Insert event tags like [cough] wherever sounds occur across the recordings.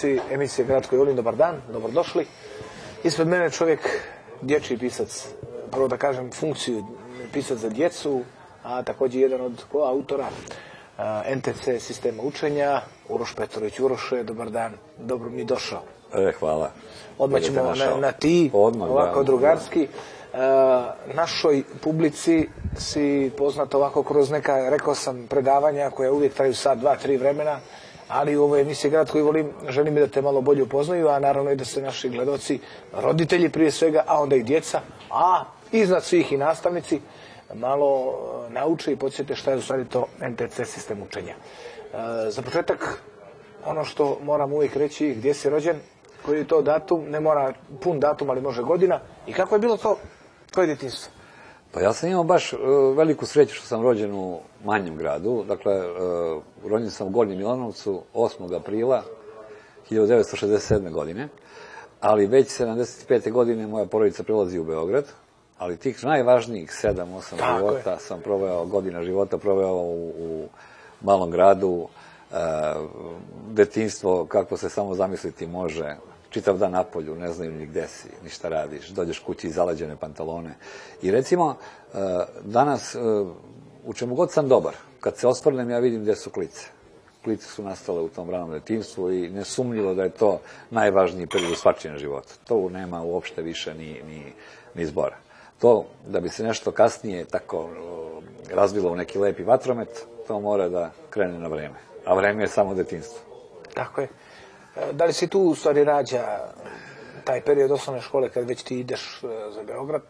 gledalci emisije Gradsko Julin, dobar dan, dobrodošli. Ispred mene čovjek, dječji pisac, prvo da kažem funkciju pisac za djecu, a također jedan od autora NTC sistema učenja, Uroš Petrović. Uroše, dobar dan, dobro mi došao. E, hvala. Odmah ćemo na, na ti, Odmah, ovako da, drugarski. E, našoj publici si poznat ovako kroz neka, rekao sam, predavanja koja uvijek traju sat, dva, tri vremena, ali u ovoj emisiji Grad koji volim, želim da te malo bolje upoznaju, a naravno i da se naši gledoci, roditelji prije svega, a onda i djeca, a iznad svih i nastavnici, malo nauče i podsjete šta je u stvari to NTC sistem učenja. E, za početak, ono što moram uvijek reći, gdje si rođen, koji je to datum, ne mora pun datum, ali može godina, i kako je bilo to tvoje djetinstvo? Pa ja sam imao baš uh, veliku sreću što sam rođen u manjem gradu. Dakle, uh, rođen sam u Gornjem Milanovcu 8. aprila 1967. godine, ali već 75. godine moja porodica prilazi u Beograd, ali tih najvažnijih 7-8 života je. sam proveo, godina života proveo u, u malom gradu, uh, detinstvo, kako se samo zamisliti može, čitav dan napolju, ne znaju ni gde si, ni šta radiš, dođeš kući i zalađene pantalone. I recimo, danas, u čemu god sam dobar, kad se ostvarnem, ja vidim gde su klice. Klice su nastale u tom ranom detinstvu i nesumnjivo da je to najvažniji period u života. To nema uopšte više ni, ni, ni zbora. To, da bi se nešto kasnije tako razvilo u neki lepi vatromet, to mora da krene na vreme. A vreme je samo detinstvo. Tako je. Da li se tu u stvari rađa taj period osnovne škole kad već ti ideš za Beograd?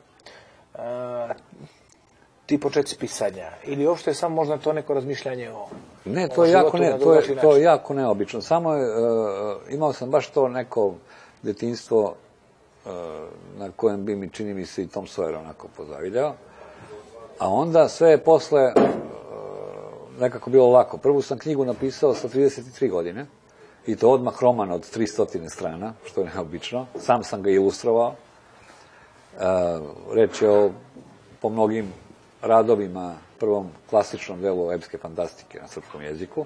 ti početci pisanja ili uopšte je samo možda to neko razmišljanje o Ne, to je jako ne, to je to je jako neobično. Samo je uh, imao sam baš to neko detinjstvo uh, na kojem bi mi čini mi se i Tom Sawyer onako pozavideo. A onda sve je posle uh, nekako bilo lako. Prvu sam knjigu napisao sa 33 godine i to odmah roman od 300 strana, što je neobično. Sam sam ga ilustrovao. E, reč je o, po mnogim radovima, prvom klasičnom delu epske fantastike na srpskom jeziku.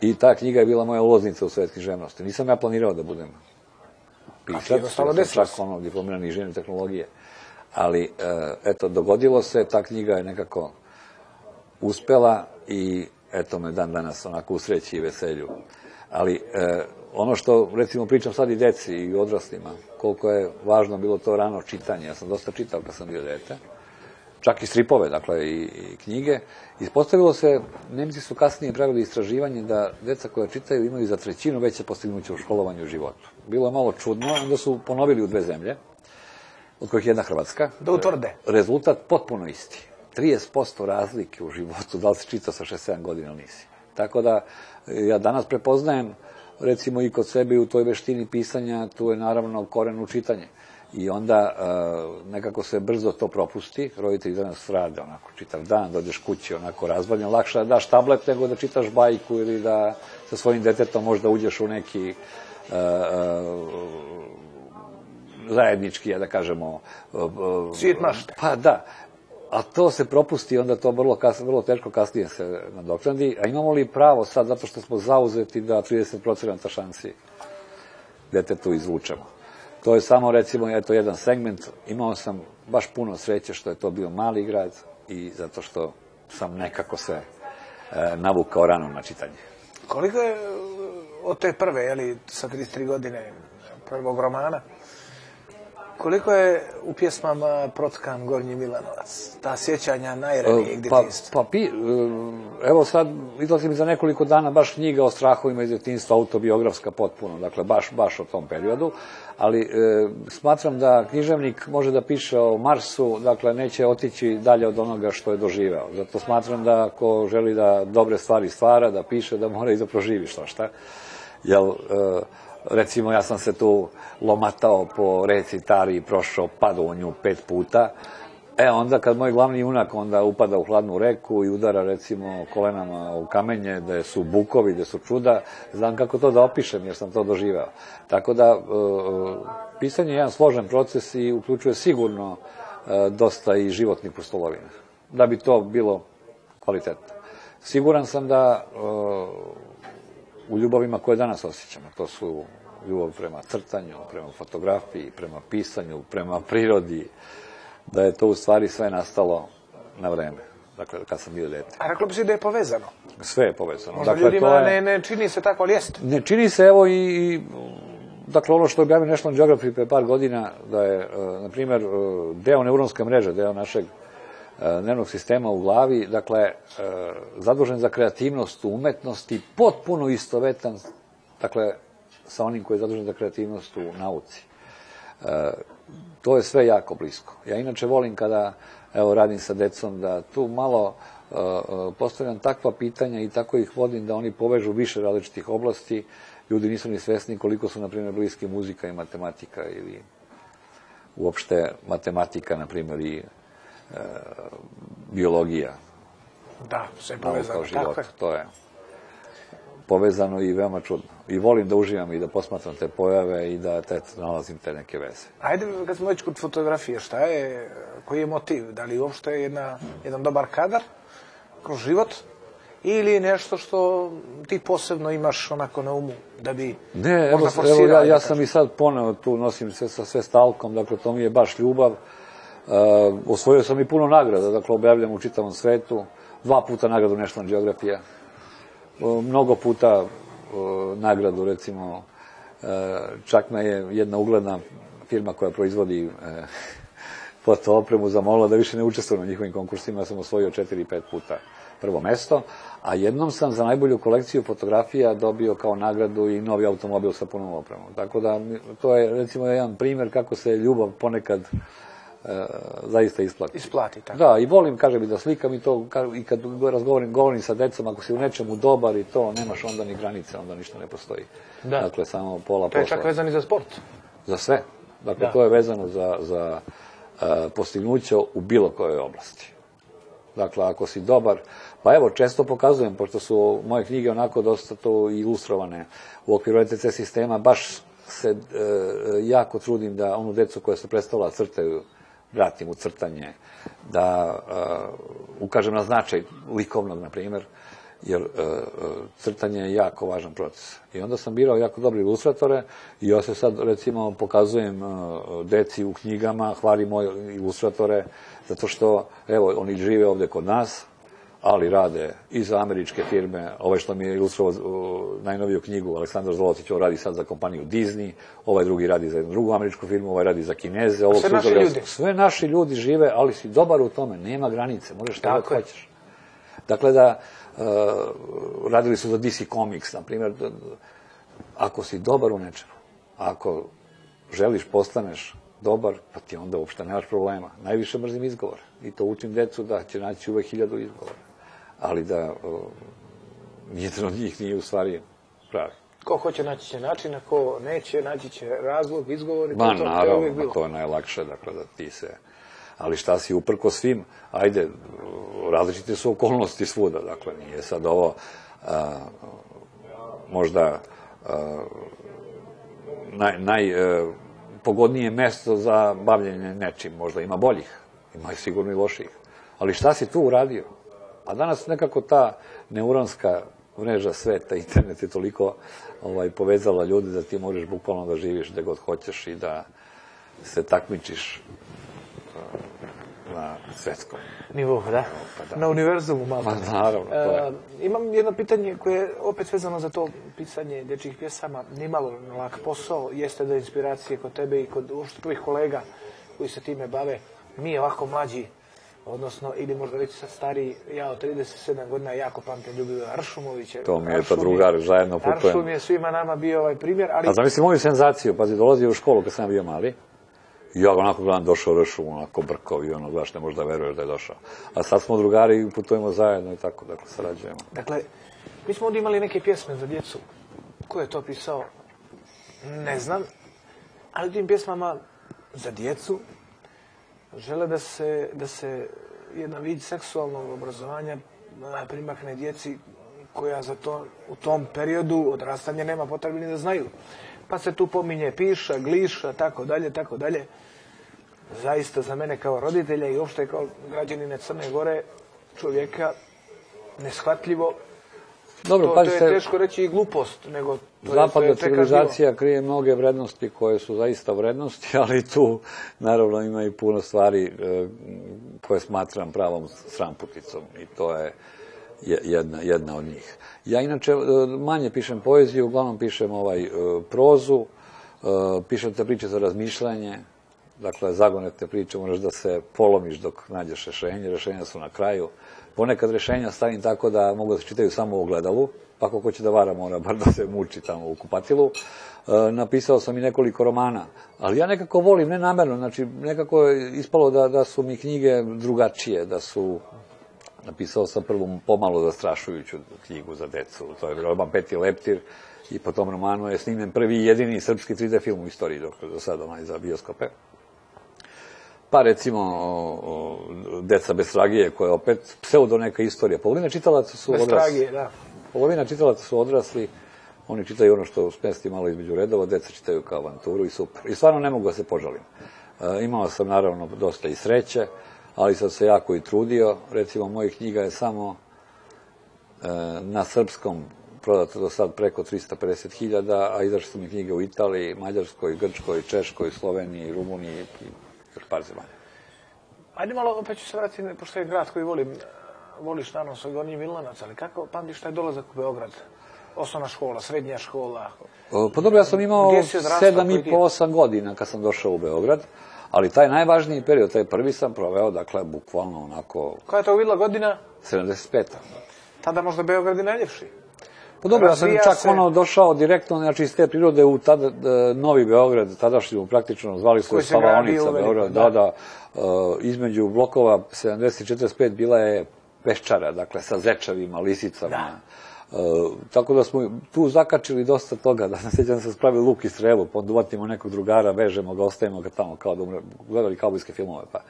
I ta knjiga je bila moja ulaznica u svet književnosti. Nisam ja planirao da budem pisac, ja sam čak ono diplomirani inženjer tehnologije. Ali, e, eto, dogodilo se, ta knjiga je nekako uspela i eto me dan danas onako u sreći i veselju ali e, ono što, recimo, pričam sad i deci i odraslima, koliko je važno bilo to rano čitanje. Ja sam dosta čitao kad sam bio dete, čak i stripove, dakle, i, i knjige. Ispostavilo se, Nemci su kasnije pravili istraživanje da deca koja čitaju imaju za trećinu veće postignuće u školovanju u životu. Bilo je malo čudno, onda su ponovili u dve zemlje, od kojih jedna Hrvatska. Da utvrde. Rezultat potpuno isti. 30% razlike u životu, da li si čitao sa 6-7 godina ili nisi. Tako da, ja danas prepoznajem, recimo i kod sebe u toj veštini pisanja, tu je naravno koren čitanje. I onda uh, nekako se brzo to propusti, roditelji danas rade onako čitav dan, dođeš kući onako razvaljen, lakše da daš tablet nego da čitaš bajku ili da sa svojim detetom možda uđeš u neki uh, uh, zajednički, ja da kažemo... Svijet mašte. Pa da, a to se propusti, onda to vrlo, kas, vrlo teško kasnije se nadoknadi. A imamo li pravo sad, zato što smo zauzeti da 30% šansi detetu izvučemo? To je samo, recimo, eto, jedan segment. Imao sam baš puno sreće što je to bio mali grad i zato što sam nekako se e, navukao rano na čitanje. Koliko je od te prve, jeli, sa 33 godine prvog romana, Koliko je u pjesmama protkan Gornji Milanovac? Ta sjećanja najranijeg djetinjstva? Pa, pa pi, evo sad, izlazim za nekoliko dana baš knjiga o strahovima iz djetinjstva, autobiografska potpuno, dakle baš, baš o tom periodu, ali e, smatram da književnik može da piše o Marsu, dakle neće otići dalje od onoga što je doživeo. Zato smatram da ako želi da dobre stvari stvara, da piše, da mora i da proživi što šta. Jel, e, recimo ja sam se tu lomatao po reci Tari i prošao, padao nju pet puta, E, onda kad moj glavni junak onda upada u hladnu reku i udara recimo kolenama u kamenje, da su bukovi, da su čuda, znam kako to da opišem jer sam to doživao. Tako da, e, pisanje je jedan složen proces i uključuje sigurno e, dosta i životnih pustolovina, da bi to bilo kvalitetno. Siguran sam da e, u ljubavima koje danas osjećamo. To su ljubav prema crtanju, prema fotografiji, prema pisanju, prema prirodi, da je to u stvari sve nastalo na vreme. Dakle, kad sam bio dete. A reklo bi se da je povezano? Sve je povezano. Možda dakle, ljudima to je... ne, ne čini se tako, ali jeste. Ne čini se, evo i, i dakle, ono što je objavio National Geographic pre par godina, da je, uh, na primjer, uh, deo neuronske mreže, deo našeg nervnog sistema u glavi, dakle, zadužen za kreativnost u umetnosti, potpuno istovetan, dakle, sa onim koji je zadužen za kreativnost u nauci. To je sve jako blisko. Ja inače volim kada evo radim sa decom, da tu malo postavljam takva pitanja i tako ih vodim da oni povežu više različitih oblasti. Ljudi nisu ni svesni koliko su, na primjer, bliski muzika i matematika ili uopšte matematika, na primjer, i e, biologija. Da, sve povezano. Tako je. to je povezano i veoma čudno. I volim da uživam i da posmatram te pojave i da te, nalazim te neke veze. Ajde, kad smo već kod fotografije, šta je, koji je motiv? Da li uopšte je jedna, jedan dobar kadar kroz život? Ili je nešto što ti posebno imaš onako na umu da bi ne, evo, evo ja, ja sam i sad poneo tu, nosim se sa sve stalkom, dakle to mi je baš ljubav. Uh, osvojio sam i puno nagrada, dakle objavljam u čitavom svetu, dva puta nagradu National Geografija, mnogo puta nagradu, recimo, čak me je jedna ugledna firma koja proizvodi [laughs] foto opremu zamolila da više ne učestvujem na njihovim konkursima, ja sam osvojio 4 5 puta prvo mesto, a jednom sam za najbolju kolekciju fotografija dobio kao nagradu i novi automobil sa punom opremom. Tako da, to je recimo jedan primer kako se ljubav ponekad e, zaista isplati. Isplati, tako. Da, i volim, kaže mi, da slikam i to, i kad razgovorim, govorim sa decom, ako si u nečemu dobar i to, nemaš onda ni granice, onda ništa ne postoji. Da. Dakle, samo pola posla. To je čak vezano i za sport. Za sve. Dakle, da. to je vezano za, za uh, postignuće u bilo kojoj oblasti. Dakle, ako si dobar, pa evo, često pokazujem, pošto su moje knjige onako dosta to ilustrovane u okviru ETC sistema, baš se e, jako trudim da onu decu koja se predstavila crtaju vratim u crtanje, da uh, ukažem na značaj likovnog, na primjer, jer uh, crtanje je jako važan proces. I onda sam birao jako dobre ilustratore i ja se sad, recimo, pokazujem uh, deci u knjigama, hvalim moje ilustratore, zato što, evo, oni žive ovde kod nas, ali rade i za američke firme, ovaj što mi je ilustrovao najnoviju knjigu, Aleksandar Zolotić, ovo radi sad za kompaniju Disney, ovaj drugi radi za jednu drugu američku firmu, ovaj radi za Kineze. Ovo sve naši ljudi. Sve naši ljudi žive, ali si dobar u tome, nema granice, možeš šta god hoćeš. Dakle, da, uh, radili su za DC Comics, na primjer, da, ako si dobar u nečemu, ako želiš postaneš dobar, pa ti onda uopšte nemaš problema. Najviše mrzim izgovor. I to učim decu da će naći uvek hiljadu izgovora ali da o, nijedan od njih nije u stvari pravi. Ko hoće naći će način, a ko neće, naći će razlog, izgovor Ma, to, naravno, to je, to je najlakše, dakle, da ti se... Ali šta si uprko svim, ajde, različite su okolnosti svuda, dakle, nije sad ovo a, možda a, naj, naj a, pogodnije mesto za bavljenje nečim, možda ima boljih, ima sigurno i loših. Ali šta si tu uradio? A danas nekako ta neuronska mreža sveta, internet je toliko ovaj, povezala ljudi da ti možeš bukvalno da živiš gde god hoćeš i da se takmičiš uh, na svetskom nivou, da? Pa da. Na univerzumu malo. Pa naravno, to je. E, imam jedno pitanje koje je opet vezano za to pisanje dječjih pjesama. Nimalo lak posao, jeste da inspiracije kod tebe i kod uopšte tvojih kolega koji se time bave. Mi ovako mlađi odnosno, ili možda reći sad stariji, ja od 37 godina jako pamtim Ljubivoja Aršumovića. To mi je to drugar, zajedno putujem. Aršum je svima nama bio ovaj primjer, ali... A zamisli moju senzaciju, pazi, dolazio u školu kad sam bio mali, i ja onako gledam, došao Ršum, onako brkao i ono, znaš, ne možda veruješ da je došao. A sad smo drugari i putujemo zajedno i tako, dakle, sarađujemo. Dakle, mi smo ovdje imali neke pjesme za djecu. Ko je to pisao? Ne znam. Ali tim pjesmama za djecu žele da se, da se jedan vid seksualnog obrazovanja primakne djeci koja za to u tom periodu odrastanja nema potrebe ni da znaju. Pa se tu pominje piša, gliša, tako dalje, tako dalje. Zaista za mene kao roditelja i uopšte kao građanine Crne Gore čovjeka neshvatljivo Dobro, to, to je teško reći i glupost, nego... To zapadna je, civilizacija krije mnoge vrednosti koje su zaista vrednosti, [laughs] ali tu naravno ima i puno stvari e, koje smatram pravom sramputicom i to je jedna, jedna od njih. Ja inače e, manje pišem poeziju, uglavnom pišem ovaj e, prozu, pišem te priče za razmišljanje, dakle zagonetne priče, možeš da se polomiš dok nađeš rešenje, rešenja su na kraju. Ponekad rešenja stavim tako da mogu da se čitaju samo u ogledalu, pa ako će da vara mora bar da se muči tamo u kupatilu. E, napisao sam i nekoliko romana, ali ja nekako volim, ne namerno, znači nekako je ispalo da, da su mi knjige drugačije, da su napisao sam prvu pomalo zastrašujuću knjigu za decu, to je roman Peti Leptir, i po tom romanu je snimljen prvi jedini srpski 3D film u istoriji do, do sada onaj za bioskope. Pa recimo o, Deca bez tragije, koja je opet pseudo neka istorija. Polovina čitalaca su odrasli. Bez tragije, da. Polovina čitalaca su odrasli, oni čitaju ono što smesti malo između redova, deca čitaju kao avanturu i super. I stvarno ne mogu da se požalim. E, imao sam naravno dosta i sreće, ali sam se jako i trudio. Recimo, mojih knjiga je samo e, na srpskom prodato do sad preko 350.000, a izašle su mi knjige u Italiji, Mađarskoj, Grčkoj, Češkoj, Sloveniji, Rumuniji par zemalja. Ajde malo, opet ću se vratiti, pošto je grad koji volim, voliš naravno svoj Gornji Milanac, ali kako pamtiš taj dolazak u Beograd? Osnovna škola, srednja škola? Pa dobro, ja sam imao 7 i po, 8 godina kad sam došao u Beograd, ali taj najvažniji period, taj prvi sam proveo, dakle, bukvalno onako... Koja je to bila godina? 75. Tada možda Beograd i najljepši. Pa dobro, ja sam čak se... ono došao direktno, znači iz te prirode u tada, e, Novi Beograd, tadašnju praktično zvali su Spavaonica Beograd, da, da, uh, između blokova 70-45 bila je peščara, dakle sa zečavima, lisicama. Da. Uh, tako da smo tu zakačili dosta toga, da se sjećam da sam spravili luk i strelu, poduvatimo nekog drugara, vežemo ga, ostajemo ga tamo, kao da umre, gledali kaubojske filmove, pa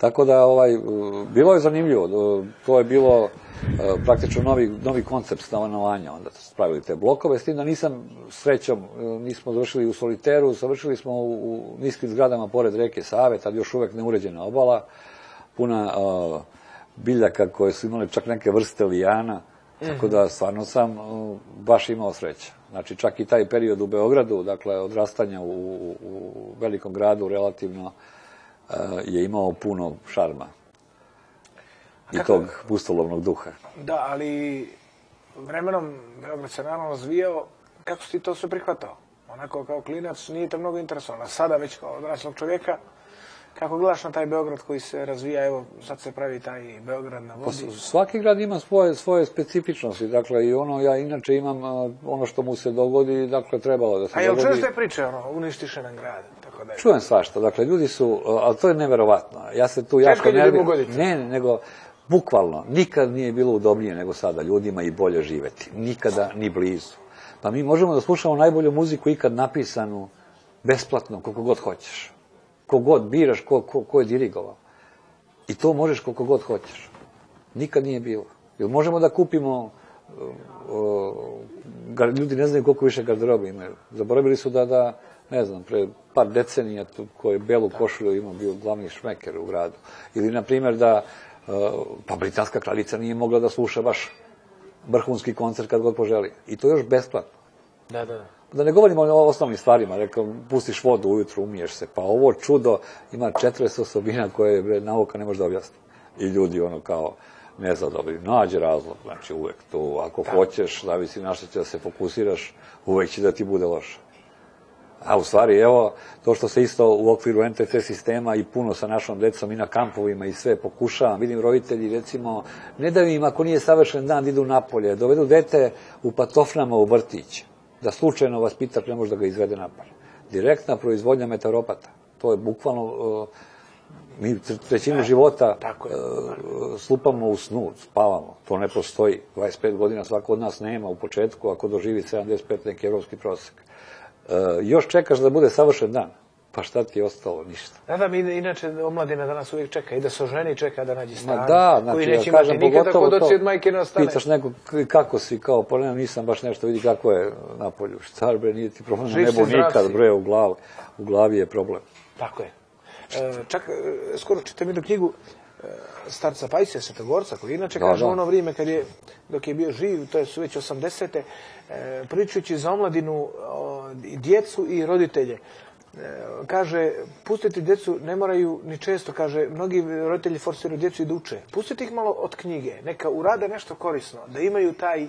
Tako da, ovaj, bilo je zanimljivo. To je bilo e, praktično novi, novi koncept stanovanja. Onda su spravili te blokove, s tim da nisam srećom, e, nismo završili u Soliteru, završili smo u, u niskim zgradama pored reke Save, tad još uvek neuređena obala, puna uh, biljaka koje su imali čak neke vrste lijana, tako da stvarno sam uh, baš imao sreće. Znači, čak i taj period u Beogradu, dakle, odrastanja u, u, u velikom gradu, relativno je imao puno šarma i tog pustolovnog duha. Da, ali vremenom Beograd se naravno razvijao, kako si ti to sve prihvatao? Onako kao klinac nije te mnogo interesovalo. Sada već kao odraslog čovjeka, kako gledaš na taj Beograd koji se razvija, evo sad se pravi taj Beograd na vodi? Pa, svaki grad ima svoje, svoje specifičnosti, dakle i ono, ja inače imam ono što mu se dogodi, dakle trebalo da se A dogodi. A jel čuješ te priče, ono, uništiš jedan grad? Tako da je. Čujem svašta, dakle, ljudi su, ali to je neverovatno. Ja se tu jako ne... Ne, nego, bukvalno, nikad nije bilo udobnije nego sada ljudima i bolje živeti. Nikada ni blizu. Pa mi možemo da slušamo najbolju muziku ikad napisanu besplatno, koliko god hoćeš. Kogod biraš, ko, ko, ko je dirigovao. I to možeš koliko god hoćeš. Nikad nije bilo. Jel možemo da kupimo o, o, ljudi ne znaju koliko više garderobe imaju. Zaboravili su da, da ne znam, pre par decenija tu, koji belu košulju imao bio glavni šmeker u gradu. Ili, na primjer, da uh, pa britanska kraljica nije mogla da sluša baš vrhunski koncert kad god poželi. I to još besplatno. Da, da, da. Da ne govorimo o osnovnim stvarima, rekao, pustiš vodu ujutru, umiješ se, pa ovo čudo ima 40 osobina koje bre, nauka ne može da objasni. I ljudi ono kao nezadovoljni. Nađe razlog, znači uvek to, ako da. hoćeš, zavisi na što će da se fokusiraš, uvek će da ti bude loše. A u stvari, evo, to što se isto u okviru NTC sistema i puno sa našom decom i na kampovima i sve pokušavam, vidim roditelji, recimo, ne da im, ako nije savršen dan, da idu napolje, dovedu dete u patofnama u vrtić, da slučajno vaspitak ne može da ga izvede napolje. Direktna proizvodnja metaropata. To je bukvalno, uh, mi trećinu života uh, slupamo u snu, spavamo. To ne postoji. 25 godina svako od nas nema u početku, ako doživi 75 neki evropski prosek još čekaš da bude savršen dan. Pa šta ti je ostalo? Ništa. Da, da, mi inače omladina danas uvijek čeka i da se oženi čeka da nađe stan. Ma da, znači, koji neće ja kažem, imati nikada kod oci od majke ne ostane. Pitaš nekog kako si, kao, pa ne, nisam baš nešto, vidi kako je na polju. Šta, bre, nije ti problem na nebu nikad, bre, u glavi. U glavi je problem. Tako je. E, čak, e, skoro čitam jednu knjigu, starca Pajsija, Svetogorca, koji inače da, kaže da. ono vrijeme kad je, dok je bio živ, to je su već 80. E, pričajući za omladinu, djecu i roditelje. E, kaže, pustiti djecu, ne moraju ni često, kaže, mnogi roditelji forsiraju djecu i da uče. Pustite ih malo od knjige, neka urade nešto korisno, da imaju taj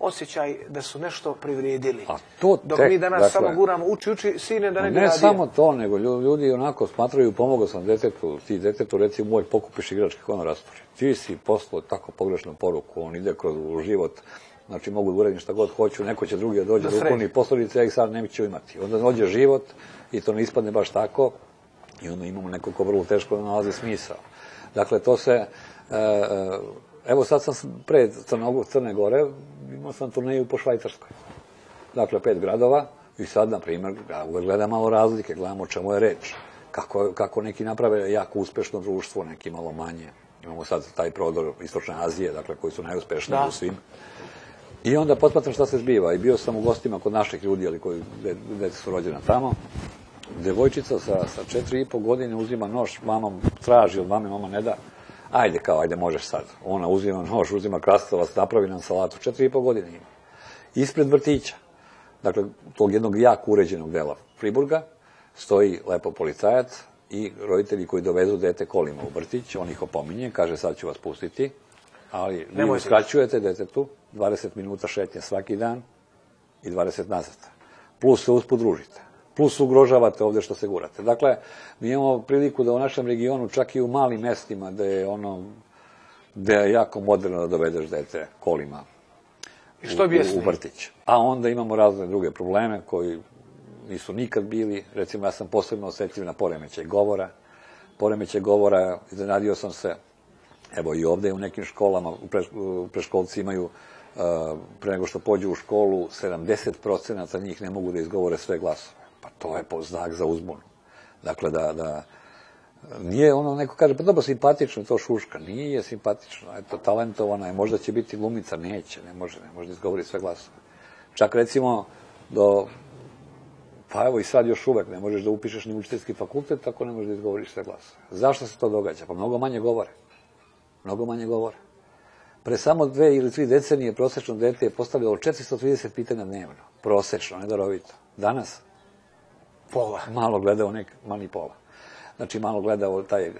osjećaj da su nešto privrijedili. A to Dok tek, mi danas dakle, samo guramo, uči, uči, sine da ne Ne samo to, nego ljudi onako smatraju, pomogao sam detetu, ti detetu, recimo, moj pokupiš igračke, ono rasturi. Ti si poslao tako pogrešnu poruku, on ide kroz život, znači mogu da uradim šta god hoću, neko će drugi da dođe da upuni posledice, ja ih sad ne ću imati. Onda dođe život i to ne ispadne baš tako i onda imamo neko ko vrlo teško da nalazi smisao. Dakle, to se, e, e, evo sad sam pred Crnogu, Crne Gore, imao sam turneju po Švajcarskoj. Dakle, pet gradova i sad, na primjer, gledam malo razlike, gledamo o čemu je reč. Kako, kako neki naprave jako uspešno društvo, neki malo manje. Imamo sad taj prodor Istočne Azije, dakle, koji su najuspešniji da. u svim. I onda potpatram šta se zbiva. I bio sam u gostima kod naših ljudi, ali koji deca su rođena tamo. Devojčica sa, sa četiri i po godine uzima nož, mama traži od mame, mama ne da. Ajde kao, ajde možeš sad. Ona uzima nož, uzima krastavac, napravi nam salatu. Četiri i po godine ima. Ispred vrtića, dakle, tog jednog jako uređenog dela Friburga, stoji lepo policajac i roditelji koji dovezu dete kolima u vrtić, on ih opominje, kaže sad ću vas pustiti, ali vi uskraćujete detetu 20 minuta šetnje svaki dan i 20 nazad. Plus se usput družite. Plus ugrožavate ovde što se gurate. Dakle, mi imamo priliku da u našem regionu, čak i u malim mestima, da je ono, da je jako moderno da dovedeš dete kolima I što bi u, u vrtić. A onda imamo razne druge probleme koji nisu nikad bili. Recimo, ja sam posebno osetljiv na poremećaj govora. Poremećaj govora, iznenadio sam se, evo i ovde u nekim školama, u, pre, u preškolci imaju pre nego što pođu u školu, 70% njih ne mogu da izgovore sve glasove. Pa to je znak za uzbunu. Dakle, da, da nije ono, neko kaže, pa dobro, simpatično to šuška. Nije simpatično, eto, talentovana je, možda će biti glumica, neće, ne može, ne može da izgovori sve glasove. Čak recimo, do, pa evo i sad još uvek ne možeš da upišeš ni učiteljski fakultet, tako ne možeš da izgovoriš sve glasove. Zašto se to događa? Pa mnogo manje govore. Mnogo manje govore. Pre samo dve ili tri decenije prosečno dete je postavljalo 430 pitanja dnevno. Prosečno, nedarovito. Danas? Pola. Malo gledao nek, mali pola. Znači, malo gledao taj...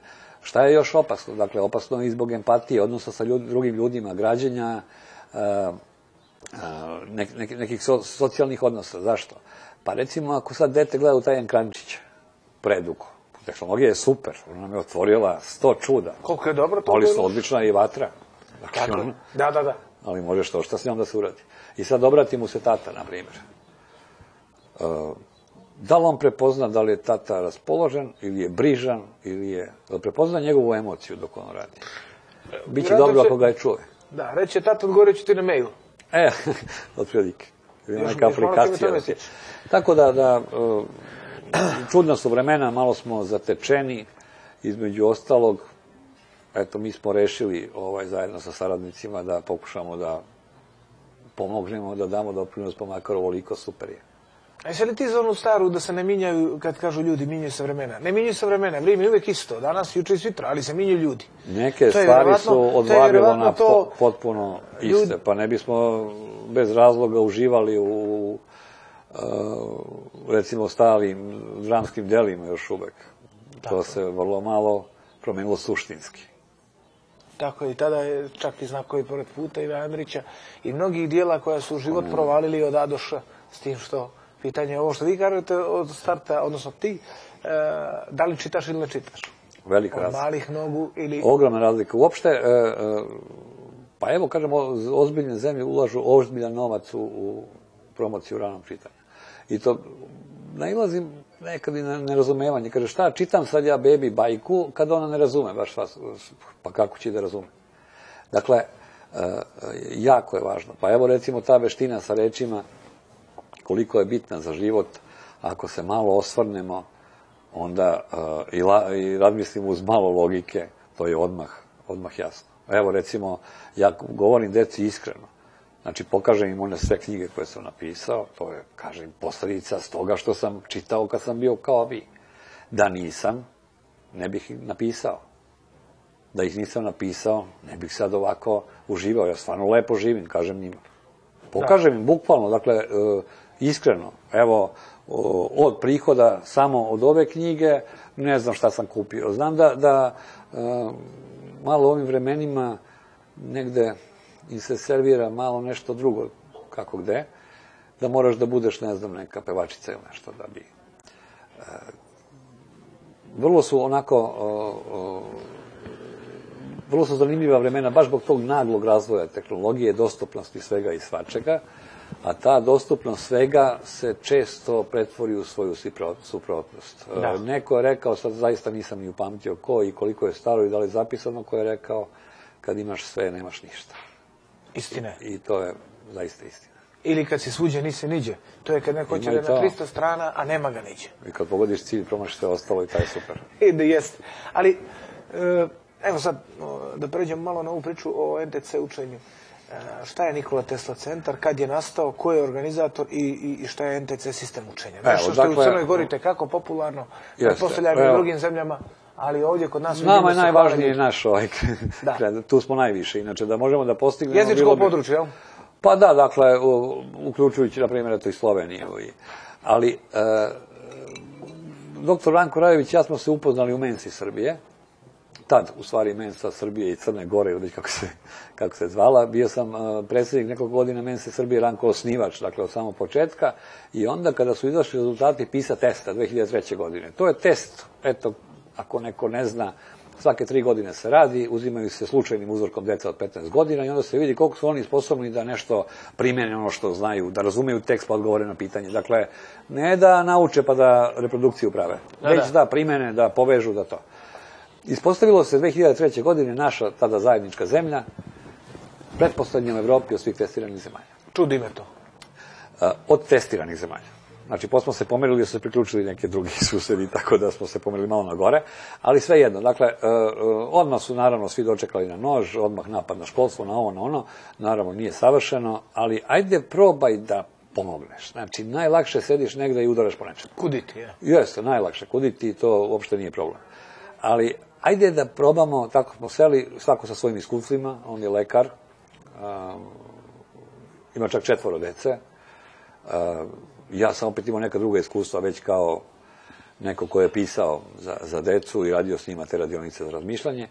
Šta je još opasno? Dakle, opasno je i zbog empatije, odnosno sa ljud, drugim ljudima, građenja, uh, nek, nek, nekih so, socijalnih odnosa. Zašto? Pa recimo, ako sad dete gleda u taj ekrančić, predugo, tehnologija je super, ona nam je otvorila sto čuda. Koliko je dobro to Ali su odlična i vatra. Dakle, Tako, da, da, da. Ali može što šta s njom da se uradi. I sad obrati mu se tata, na primjer. Uh, da li on prepozna da li je tata raspoložen, ili je brižan, ili je... Da li prepozna njegovu emociju dok on radi? Biće dobro ako ga je čuje. Da, reće tata, odgovorit ću ti na mailu. E, [laughs] otprilike. Ili neka aplikacija. Tako da, da uh, čudna su vremena, malo smo zatečeni, između ostalog, eto, mi smo rešili ovaj, zajedno sa saradnicima da pokušamo da pomognemo, da damo doprinos pa makar ovoliko super je. A jesi li ti za onu staru da se ne minjaju, kad kažu ljudi, minjaju se vremena? Ne minjaju se vremena, vrijeme je uvijek isto, danas, juče i sutra, ali se minjaju ljudi. Neke stvari su od Vabilona to... potpuno iste, ljudi... pa ne bismo bez razloga uživali u, uh, recimo, stalim dramskim delima još uvek. Tako. To se vrlo malo promenilo suštinski. Tako je, i tada je čak i znakovi pored puta i Andrića i mnogih dijela koja su život provalili od Adoša s tim što pitanje je ovo što vi kažete od starta, odnosno ti, e, da li čitaš ili ne čitaš? Velika razlika. Od malih nogu ili... Ogromna razlika. Uopšte, e, e, pa evo, kažemo, ozbiljne zemlje ulažu ozbiljan novac u, u promociju ranog čitanja. I to nailazim nekad i na nerazumevanje. Kaže, šta, čitam sad ja bebi bajku, kad ona ne razume baš sva, pa kako će da razume? Dakle, jako je važno. Pa evo recimo ta veština sa rečima, koliko je bitna za život, ako se malo osvrnemo, onda uh, i, la, i razmislimo uz malo logike, to je odmah, odmah jasno. Evo recimo, ja govorim deci iskreno, Znači, pokažem im one sve knjige koje sam napisao, to je, kažem, posledica s toga što sam čitao kad sam bio kao vi. Da nisam, ne bih ih napisao. Da ih nisam napisao, ne bih sad ovako uživao. Ja stvarno lepo živim, kažem njima. Pokažem im, bukvalno, dakle, e, iskreno. Evo, od prihoda samo od ove knjige, ne znam šta sam kupio. Znam da, da e, malo ovim vremenima negde im se servira malo nešto drugo, kako gde, da moraš da budeš, ne znam, neka pevačica ili nešto da bi... E, vrlo su onako... Vrlo su zanimljiva vremena, baš zbog tog naglog razvoja tehnologije, dostupnosti svega i svačega, a ta dostupnost svega se često pretvori u svoju suprotnost. Da. Neko je rekao, sad zaista nisam ni upamtio ko i koliko je staro i da li je zapisano, ko je rekao, kad imaš sve, nemaš ništa. Istine. I, I to je zaista istina. Ili kad si svuđe, nisi niđe. To je kad neko će da na 300 strana, a nema ga niđe. I kad pogodiš cilj, promaš sve ostalo i taj je super. [laughs] I da jeste. Ali, e, evo sad, da pređemo malo na ovu priču o NTC učenju. E, šta je Nikola Tesla centar, kad je nastao, ko je organizator i, i šta je NTC sistem učenja? Nešto što je u dakle, Crnoj Gori tekako popularno, pretpostavljam i u drugim zemljama, ali ovdje kod nas... Nama je najvažniji naš ovaj da. tu smo najviše, inače da možemo da postignemo... Jezičko područje, jel? Pa da, dakle, uključujući, na primjer, eto i Sloveniju. Ali, e, doktor Ranko Rajević ja smo se upoznali u Menci Srbije, tad, u stvari, Mensa Srbije i Crne Gore, ili kako se, kako se zvala. Bio sam uh, predsjednik nekog godina Mense Srbije, Ranko osnivač, dakle, od samog početka. I onda, kada su izašli rezultati PISA testa 2003. godine, to je test, eto, ako neko ne zna, svake tri godine se radi, uzimaju se slučajnim uzorkom deca od 15 godina i onda se vidi koliko su oni sposobni da nešto primene ono što znaju, da razumeju tekst pa odgovore na pitanje. Dakle, ne da nauče pa da reprodukciju prave, da, već da. da primene, da povežu, da to. Ispostavilo se 2003. godine naša tada zajednička zemlja, pretpostavljena u Evropi od svih testiranih zemalja. Čudi me to. Od testiranih zemalja. Znači, posle smo se pomerili, su se priključili neke drugi [laughs] susedi, tako da smo se pomerili malo na gore, ali sve jedno. Dakle, e, e, odmah su naravno svi dočekali na nož, odmah napad na školstvo, na ovo, na ono, naravno nije savršeno, ali ajde probaj da pomogneš. Znači, najlakše sediš negde i udaraš po nečemu. Kuditi, je. Jeste, najlakše kuditi to uopšte nije problem. Ali, ajde da probamo, tako smo seli, svako sa svojim iskustvima, on je lekar, um, ima čak četvoro dece, um, ja sam opet imao neka druga iskustva, već kao neko ko je pisao za, za decu i radio s njima te radionice za razmišljanje.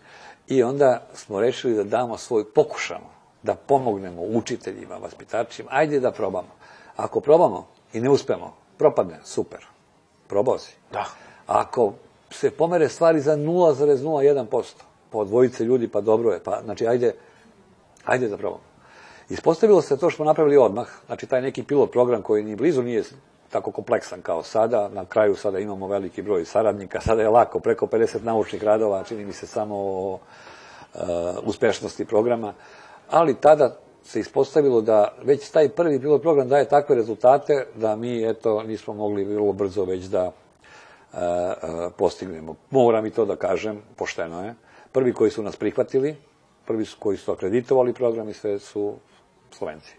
I onda smo rešili da damo svoj, pokušamo da pomognemo učiteljima, vaspitačima, ajde da probamo. Ako probamo i ne uspemo, propadne, super. Probao si. Da. Ako se pomere stvari za 0,01%, po dvojice ljudi, pa dobro je, pa, znači, ajde, ajde da probamo. Ispostavilo se to što smo napravili odmah, znači taj neki pilot program koji ni blizu nije tako kompleksan kao sada, na kraju sada imamo veliki broj saradnika, sada je lako, preko 50 naučnih radova, čini mi se samo o uh, uspešnosti programa, ali tada se ispostavilo da već taj prvi pilot program daje takve rezultate da mi, eto, nismo mogli vrlo brzo već da postignemo. Moram i to da kažem, pošteno je. Prvi koji su nas prihvatili, prvi koji su akreditovali program i sve su Slovenci.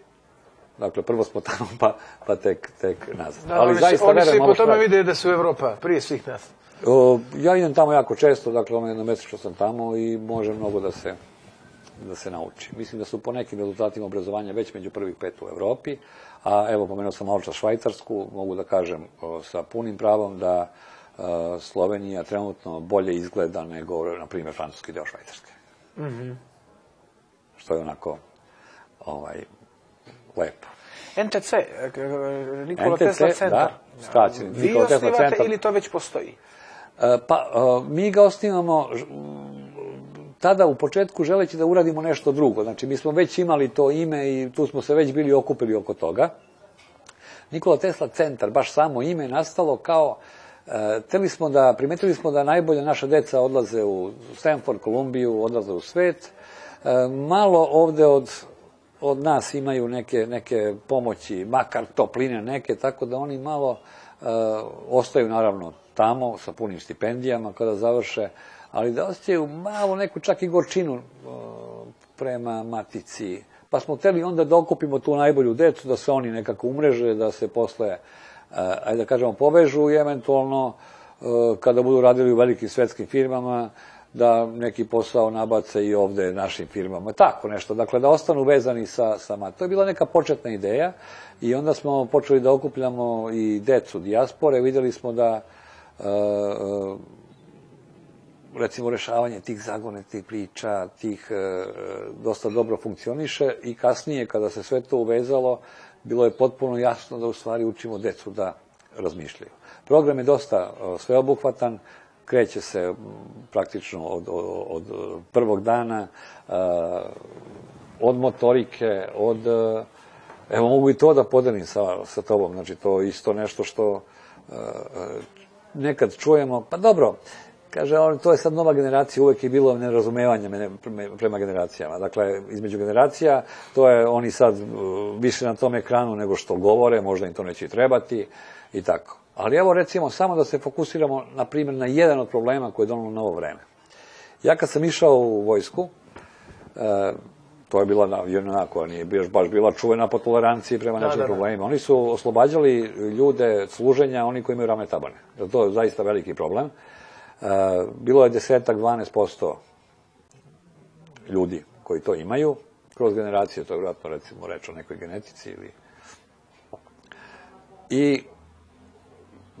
Dakle, prvo smo tamo, pa, pa tek, tek nazad. Da, Ali oni zaista oni se i po tome vide da su Evropa, prije svih nas. O, ja idem tamo jako često, dakle, ono jedno mesečno sam tamo i može mnogo da se da se nauči. Mislim da su po nekim rezultatima obrazovanja već među prvih pet u Evropi, a evo, pomenuo sam malo Švajcarsku, mogu da kažem o, sa punim pravom da Slovenija trenutno bolje izgleda nego, na primjer, francuski deo Švajcarske. Mm -hmm. Što je onako ovaj, lepo. NTC, Nikola NTC, Tesla centar. Da. Vi Nikola Tesla centar. ili to već postoji? E, pa, e, mi ga osnivamo tada u početku želeći da uradimo nešto drugo. Znači, mi smo već imali to ime i tu smo se već bili okupili oko toga. Nikola Tesla centar, baš samo ime, nastalo kao E, teli smo da, primetili smo da najbolje naša deca odlaze u Stanford, Kolumbiju, odlaze u svet. E, malo ovde od od nas imaju neke, neke pomoći, makar topline neke, tako da oni malo e, ostaju naravno tamo sa punim stipendijama kada završe, ali da osjećaju malo neku čak i gorčinu e, prema matici. Pa smo hteli onda da okupimo tu najbolju decu, da se oni nekako umreže, da se posle, e, ajde da kažemo, povežu i eventualno e, kada budu radili u velikim svetskim firmama, da neki posao nabace i ovde našim firmama. Tako nešto, dakle da ostanu vezani sa, sa mat. To je bila neka početna ideja i onda smo počeli da okupljamo i decu dijaspore. Videli smo da e, e recimo rešavanje tih zagonetih priča, tih dosta dobro funkcioniše i kasnije kada se sve to uvezalo, bilo je potpuno jasno da u stvari učimo decu da razmišljaju. Program je dosta e, sveobuhvatan, kreće se praktično od, od, od prvog dana, e, od motorike, od... E, evo, mogu i to da podelim sa, sa tobom, znači to isto nešto što nekad čujemo, pa dobro, Kaže, on, to je sad nova generacija, uvek je bilo nerazumevanje prema generacijama. Dakle, između generacija, to je, oni sad više na tom ekranu nego što govore, možda im to neće trebati i tako. Ali evo recimo samo da se fokusiramo, na primjer, na jedan od problema koje je donalo novo vreme. Ja kad sam išao u vojsku, e, to je bila na, onako, nije još baš bila čuvena po toleranciji prema da, nečim da, da. problemima. Oni su oslobađali ljude služenja, oni koji imaju ravne tabane. To je zaista veliki problem. E, bilo je desetak, 12% ljudi koji to imaju, kroz generacije, to je vratno recimo reč o nekoj genetici ili... I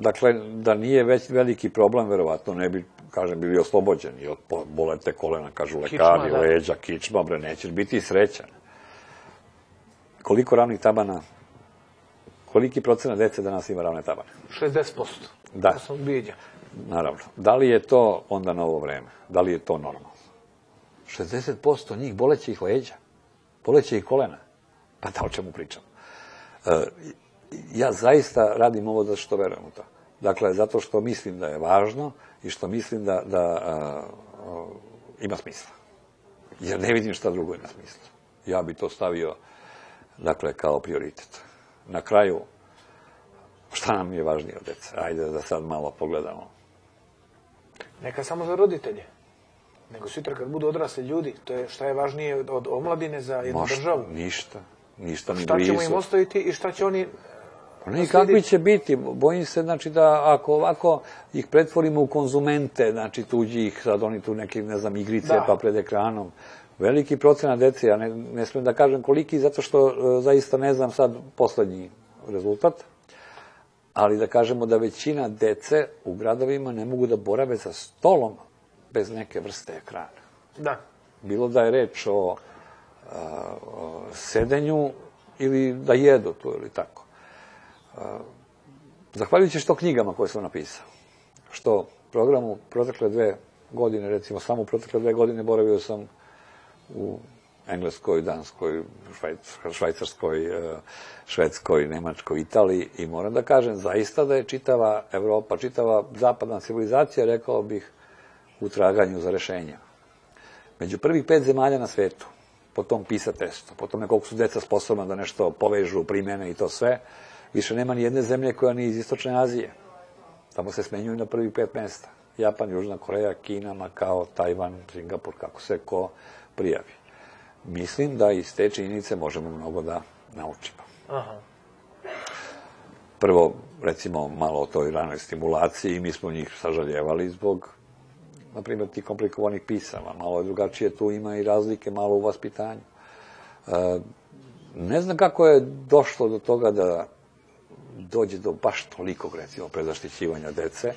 Dakle, da nije već veliki problem, verovatno ne bi, kažem, bili oslobođeni od bolete kolena, kažu lekari, kičma, da. leđa, kičma, bre, nećeš biti srećan. Koliko ravnih tabana, koliki procena dece danas ima ravne tabane? 60%. Da. To sam vidio. Naravno. Da li je to onda novo vreme? Da li je to normalno? 60% njih boleće ih leđa, boleće ih kolena. Pa da o čemu pričam? E, ja zaista radim ovo da što verujem u to. Dakle, zato što mislim da je važno i što mislim da, da a, a, ima smisla. Jer ne vidim šta drugo ima smisla. Ja bi to stavio, dakle, kao prioritet. Na kraju, šta nam je važnije od deca? Ajde da sad malo pogledamo. Neka samo za roditelje. Nego sutra kad budu odrasli ljudi, to je šta je važnije od omladine za jednu Možda, državu. Ništa, ništa ni blizu. Šta ćemo im ostaviti i šta će oni Pa ne, kakvi će biti? Bojim se, znači, da ako ovako ih pretvorimo u konzumente, znači, tuđih, sad oni tu neke, ne znam, igrice, da. pa pred ekranom, veliki procena dece, ja ne, ne smijem da kažem koliki, zato što e, zaista ne znam sad poslednji rezultat, ali da kažemo da većina dece u gradovima ne mogu da borave za stolom bez neke vrste ekrana. Da. Bilo da je reč o, a, o sedenju ili da jedu tu ili tako. Zahvaljujući što knjigama koje sam napisao, što programu protekle dve godine, recimo samo protekle dve godine boravio sam u Engleskoj, Danskoj, Švajcarskoj, e, Švedskoj, Nemačkoj, Italiji i moram da kažem zaista da je čitava Evropa, čitava zapadna civilizacija, rekao bih, u traganju za rešenja. Među prvih pet zemalja na svetu, po tom PISA testu, po tome koliko su deca sposobna da nešto povežu, primene i to sve, Više nema ni jedne zemlje koja nije iz Istočne Azije. Tamo se smenjuju na prvi pet mesta. Japan, Južna Koreja, Kina, Makao, Tajvan, Singapur, kako se ko prijavi. Mislim da iz te činjenice možemo mnogo da naučimo. Aha. Prvo, recimo, malo o toj ranoj stimulaciji, mi smo njih sažaljevali zbog, na primjer, tih komplikovanih pisama. Malo je drugačije, tu ima i razlike malo u vaspitanju. E, ne znam kako je došlo do toga da dođe do baš tolikog, recimo, prezaštićivanja dece.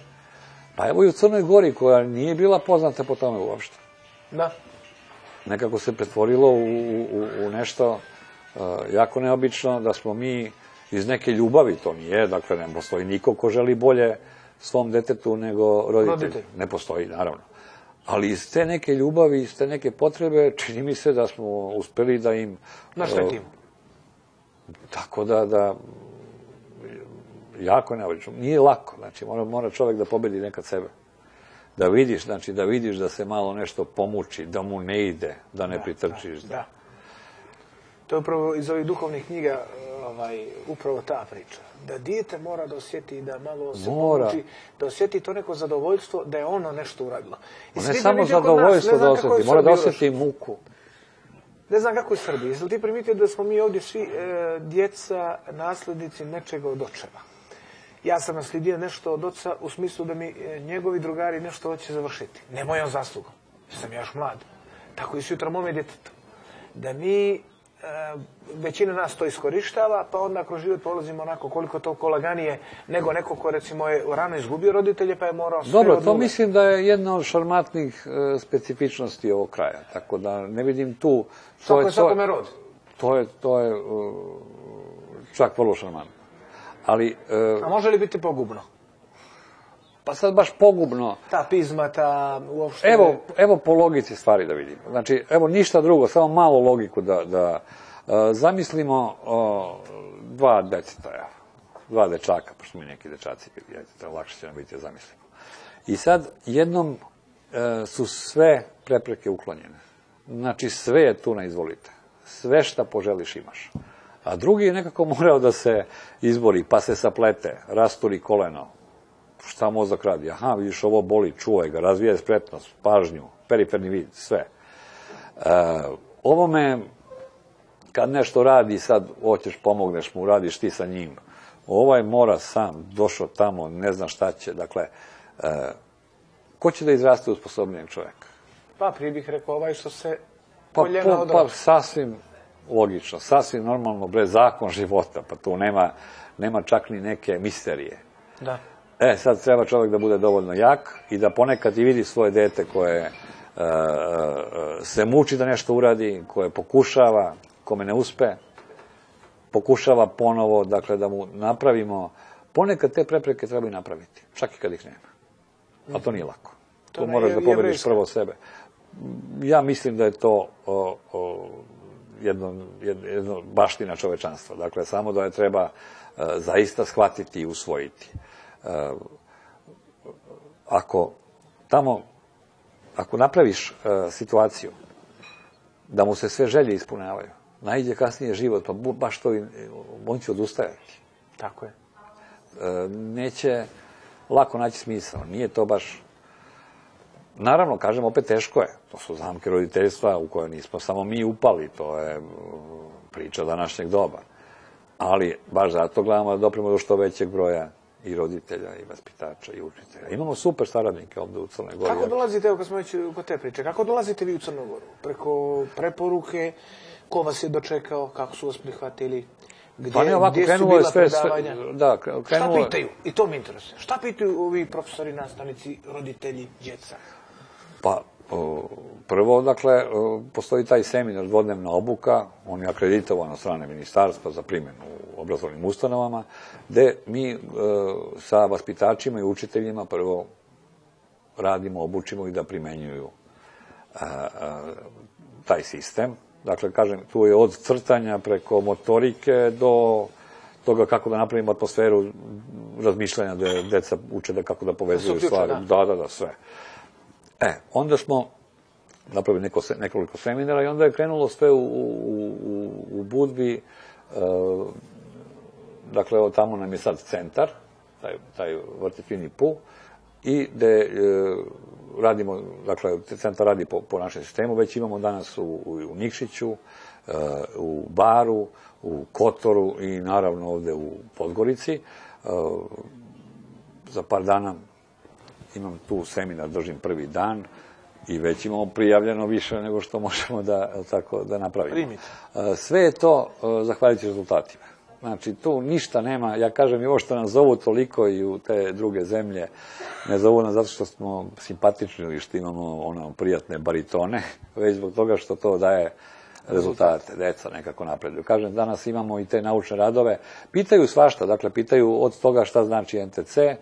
Pa evo i u Crnoj Gori, koja nije bila poznata po tome uopšte. Da. Nekako se pretvorilo u, u, u nešto uh, jako neobično, da smo mi iz neke ljubavi, to nije, dakle, ne postoji niko ko želi bolje svom detetu nego roditelj. roditelj. Ne postoji, naravno. Ali iz te neke ljubavi, iz te neke potrebe, čini mi se da smo uspeli da im... Naštetimo. Uh, tako da, da jako neobično. Nije lako, znači mora, mora čovek da pobedi nekad sebe. Da vidiš, znači da vidiš da se malo nešto pomuči, da mu ne ide, da ne da, pritrčiš. Da, da. To je upravo iz ovih duhovnih knjiga ovaj, upravo ta priča. Da dijete mora da osjeti da malo se mora. pomuči, da osjeti to neko zadovoljstvo, da je ono nešto uradilo. I ne samo zadovoljstvo da osjeti, mora da osjeti muku. Ne znam kako je Srbiji. Jesi li ti primitio da smo mi ovdje svi e, djeca, naslednici nečega od očeva? Ja sam naslidio nešto od oca u smislu da mi e, njegovi drugari nešto hoće završiti. Ne mojom zaslugom. sam još mlad, tako i sutra mome djetetu. Da mi E, većina nas to iskorištava, pa onda kroz život polazimo onako koliko to laganije nego neko ko recimo je rano izgubio roditelje pa je morao sve Dobro, to mislim da je jedna od šarmatnih e, specifičnosti ovog kraja, tako da ne vidim tu... To je, svakome rod. To je, to je čak vrlo šarmantno. Ali... A može li biti pogubno? Pa sad baš pogubno. Ta pizma, ta uopšte... Evo, evo po logici stvari da vidimo. Znači, evo ništa drugo, samo malo logiku da, da uh, zamislimo uh, dva deceta, evo, dva dečaka, pošto mi neki dečaci bili, to lakše će nam biti da zamislimo. I sad jednom uh, su sve prepreke uklonjene. Znači, sve je tu na izvolite. Sve šta poželiš imaš. A drugi je nekako morao da se izbori, pa se saplete, rasturi koleno, šta mozak radi? Aha, vidiš, ovo boli, čuvaj ga, razvijaj spretnost, pažnju, periferni vid, sve. E, ovo me, kad nešto radi, sad hoćeš, pomogneš mu, radiš ti sa njim. Ovaj mora sam, došao tamo, ne zna šta će. Dakle, e, ko će da izraste u sposobnijeg čoveka? Pa, prije bih rekao ovaj što se pa, pa, pa, sasvim logično, sasvim normalno, bre, zakon života, pa tu nema, nema čak ni neke misterije. Da. E, sad treba čovjek da bude dovoljno jak i da ponekad i vidi svoje dete koje e, e, se muči da nešto uradi, koje pokušava, kome ne uspe, pokušava ponovo, dakle, da mu napravimo, ponekad te prepreke treba i napraviti, čak i kad ih nema. A to nije lako. To, to moraš da pobediš prvo sebe. Ja mislim da je to o, o, jedno, jedno baština čovečanstva. Dakle, samo da je treba e, zaista shvatiti i usvojiti. Eh, ako tamo, ako napraviš eh, situaciju da mu se sve želje ispunjavaju, najde kasnije život, pa baš to on će odustajati. Tako je. Neće lako naći smisao. Nije to baš... Naravno, kažem, opet teško je. To su zamke roditeljstva u koje nismo samo mi upali. To je priča današnjeg doba. Ali, baš zato gledamo da doprimo do što većeg broja i roditelja, i vaspitača, i učitelja. Imamo super saradnike ovde u Crnoj Gori. Kako dolazite, evo kad smo već kod te priče, kako dolazite vi u Crnu Goru? Preko preporuke, ko vas je dočekao, kako su vas prihvatili? Gdje, pa ne, ovako, krenulo je sve, sve, da, krenulo... Šta pitaju? I to mi interesuje. Šta pitaju ovi profesori, nastavnici, roditelji, djeca? Pa, Prvo, dakle, postoji taj seminar dvodnevna obuka, on je akreditovan od strane ministarstva za primjenu u obrazovnim ustanovama, gde mi e, sa vaspitačima i učiteljima prvo radimo, obučimo i da primenjuju taj sistem. Dakle, kažem, tu je od crtanja preko motorike do toga kako da napravimo atmosferu razmišljanja da deca uče da kako da povezuju stvari. Da, da, da, sve. E, onda smo napravili neko, nekoliko seminara i onda je krenulo sve u, u, u, u Budvi, e, dakle, evo tamo nam je sad centar, taj, taj vrtifini pu, i gde e, radimo, dakle, centar radi po, po našem sistemu, već imamo danas u, u, u Nikšiću, e, u Baru, u Kotoru i naravno ovde u Podgorici. E, za par dana imam tu seminar, držim prvi dan i već imamo prijavljeno više nego što možemo da, tako, da napravimo. Primite. Sve je to zahvaljujući rezultatima. Znači, tu ništa nema, ja kažem i ovo što nas zovu toliko i u te druge zemlje, ne zovu nas zato što smo simpatični ili što imamo ono prijatne baritone, [laughs] već zbog toga što to daje rezultate, deca nekako napreduju. Kažem, danas imamo i te naučne radove, pitaju svašta, dakle, pitaju od toga šta znači NTC, e,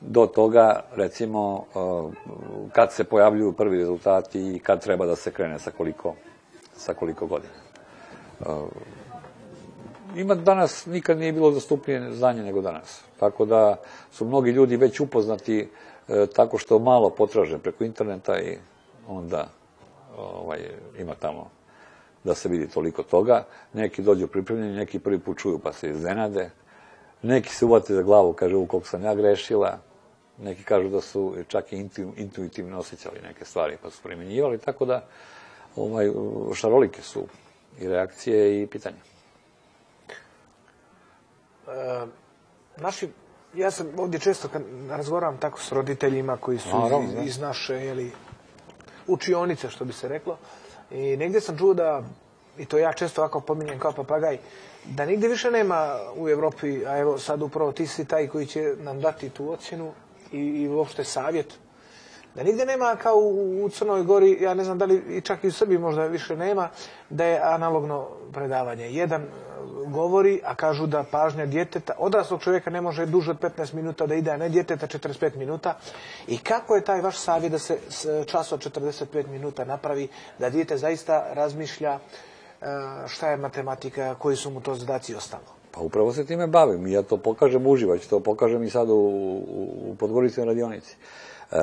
do toga, recimo, uh, kad se pojavljuju prvi rezultati i kad treba da se krene sa koliko, sa koliko godina. Uh, ima danas, nikad nije bilo dostupnije znanje nego danas. Tako da su mnogi ljudi već upoznati uh, tako što malo potraže preko interneta i onda ovaj, ima tamo da se vidi toliko toga. Neki dođu pripremljeni, neki prvi put čuju pa se iznenade. Neki se uvate za glavu, kaže, u koliko sam ja grešila neki kažu da su čak i intuitivno osjećali neke stvari pa su primenjivali, tako da ovaj, šarolike su i reakcije i pitanja. E, naši, ja sam ovdje često kad razgovaram tako s roditeljima koji su Naravno, iz, iz naše, jeli, učionice, što bi se reklo. I negdje sam čuo da, i to ja često ovako pominjem kao papagaj, da nigdje više nema u Evropi, a evo sad upravo ti si taj koji će nam dati tu ocjenu i, i uopšte savjet, da nigdje nema kao u Crnoj Gori, ja ne znam da li i čak i u Srbiji možda više nema, da je analogno predavanje. Jedan govori, a kažu da pažnja djeteta, odraslog čovjeka ne može duže od 15 minuta da ide, a ne djeteta 45 minuta. I kako je taj vaš savjet da se čas od 45 minuta napravi, da dijete zaista razmišlja e, šta je matematika, koji su mu to zadaci ostalo? Pa upravo se time bavim ja to pokažem uživać, to pokažem i sad u, u, u Podgorici radionici. E,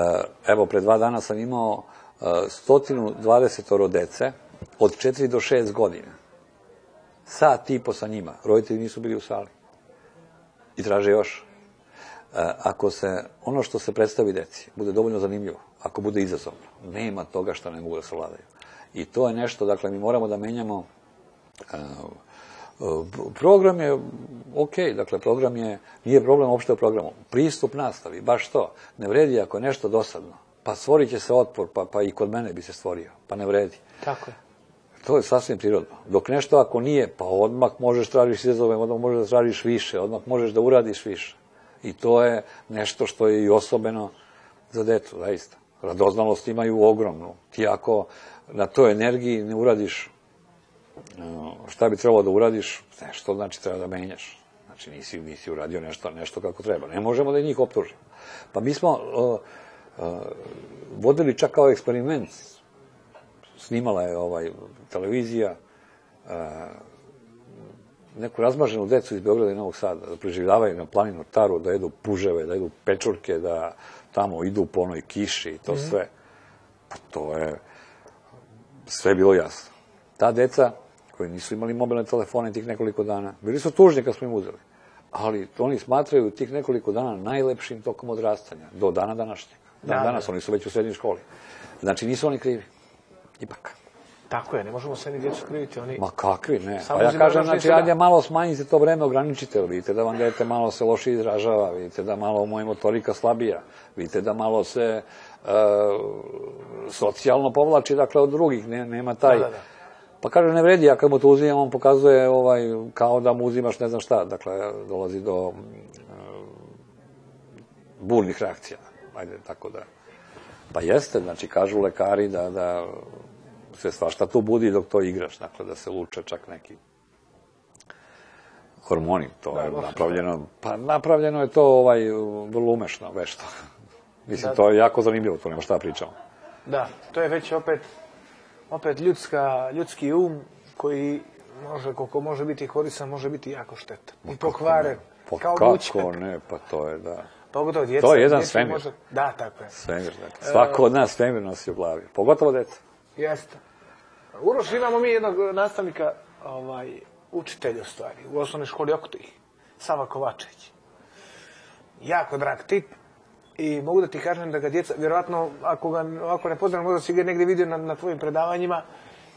evo, pre dva dana sam imao 120 e, dece od 4 do 6 godina sat i po sa njima. Roditelji nisu bili u sali. I traže još. E, ako se ono što se predstavi deci bude dovoljno zanimljivo, ako bude izazovno, nema toga što ne mogu da se vladaju. I to je nešto, dakle, mi moramo da menjamo e, program je ok, dakle program je, nije problem uopšte u programu. Pristup nastavi, baš to. Ne vredi ako je nešto dosadno. Pa stvorit će se otpor, pa, pa i kod mene bi se stvorio. Pa ne vredi. Tako je. To je sasvim prirodno. Dok nešto ako nije, pa odmah možeš tražiš izazove, odmah možeš da tražiš više, odmah možeš da uradiš više. I to je nešto što je i osobeno za decu, zaista. Radoznalost imaju ogromnu. Ti ako na toj energiji ne uradiš šta bi trebalo da uradiš, nešto znači treba da menjaš. Znači nisi, nisi uradio nešto, nešto kako treba. Ne možemo da njih optužimo. Pa mi smo uh, uh, vodili čak kao eksperiment snimala je ovaj, televizija, a, neku razmaženu decu iz Beograda i Novog Sada, da preživljavaju na planinu Taru, da jedu puževe, da jedu pečurke, da tamo idu po onoj kiši i to mm -hmm. sve. Pa to je sve bilo jasno. Ta deca, koji nisu imali mobilne telefone tih nekoliko dana, bili su tužni kad smo im uzeli. Ali oni smatraju tih nekoliko dana najlepšim tokom odrastanja, do dana današnjeg. Dan da, danas, da. oni su već u srednjoj školi. Znači, nisu oni krivi ipak. Tako je, ne možemo se ni djecu kriviti. Oni... Ma kakvi, ne. Samo pa ja kažem, znači, ajde malo smanjite to vreme, ograničite, vidite da vam dete malo se loše izražava, vidite da malo moja motorika slabija, vidite da malo se uh, socijalno povlači, dakle, od drugih, ne, nema taj... Da, da, da. Pa kaže, ne vredi, ja kad mu to uzimam, on pokazuje ovaj, kao da mu uzimaš ne znam šta, dakle, dolazi do uh, burnih reakcija, ajde, tako da... Pa jeste, znači, kažu lekari da, da se svašta tu budi dok to igraš, dakle da se luče čak neki hormoni, to da, je napravljeno, pa napravljeno je to ovaj, vrlo umešno, vešto. [laughs] Mislim, da, to je jako zanimljivo, to nema šta da pričamo. Da, to je već opet, opet ljudska, ljudski um koji može, koliko može biti koristan, može biti jako štetan. I pokvare, pa kao kako ne, pa to je, da. Pogotovo djeca. To je jedan svemir. Može... Da, tako je. Svemir, dakle. Svako od nas svemir nosi u glavi. Pogotovo deca. Jeste. Uroš, imamo mi jednog nastavnika, ovaj, učitelja u stvari, u osnovnoj školi Okutih, Sava Kovačević. Jako drag tip i mogu da ti kažem da ga djeca, vjerovatno, ako ga ovako ne poznam, možda si ga negde vidio na, na tvojim predavanjima,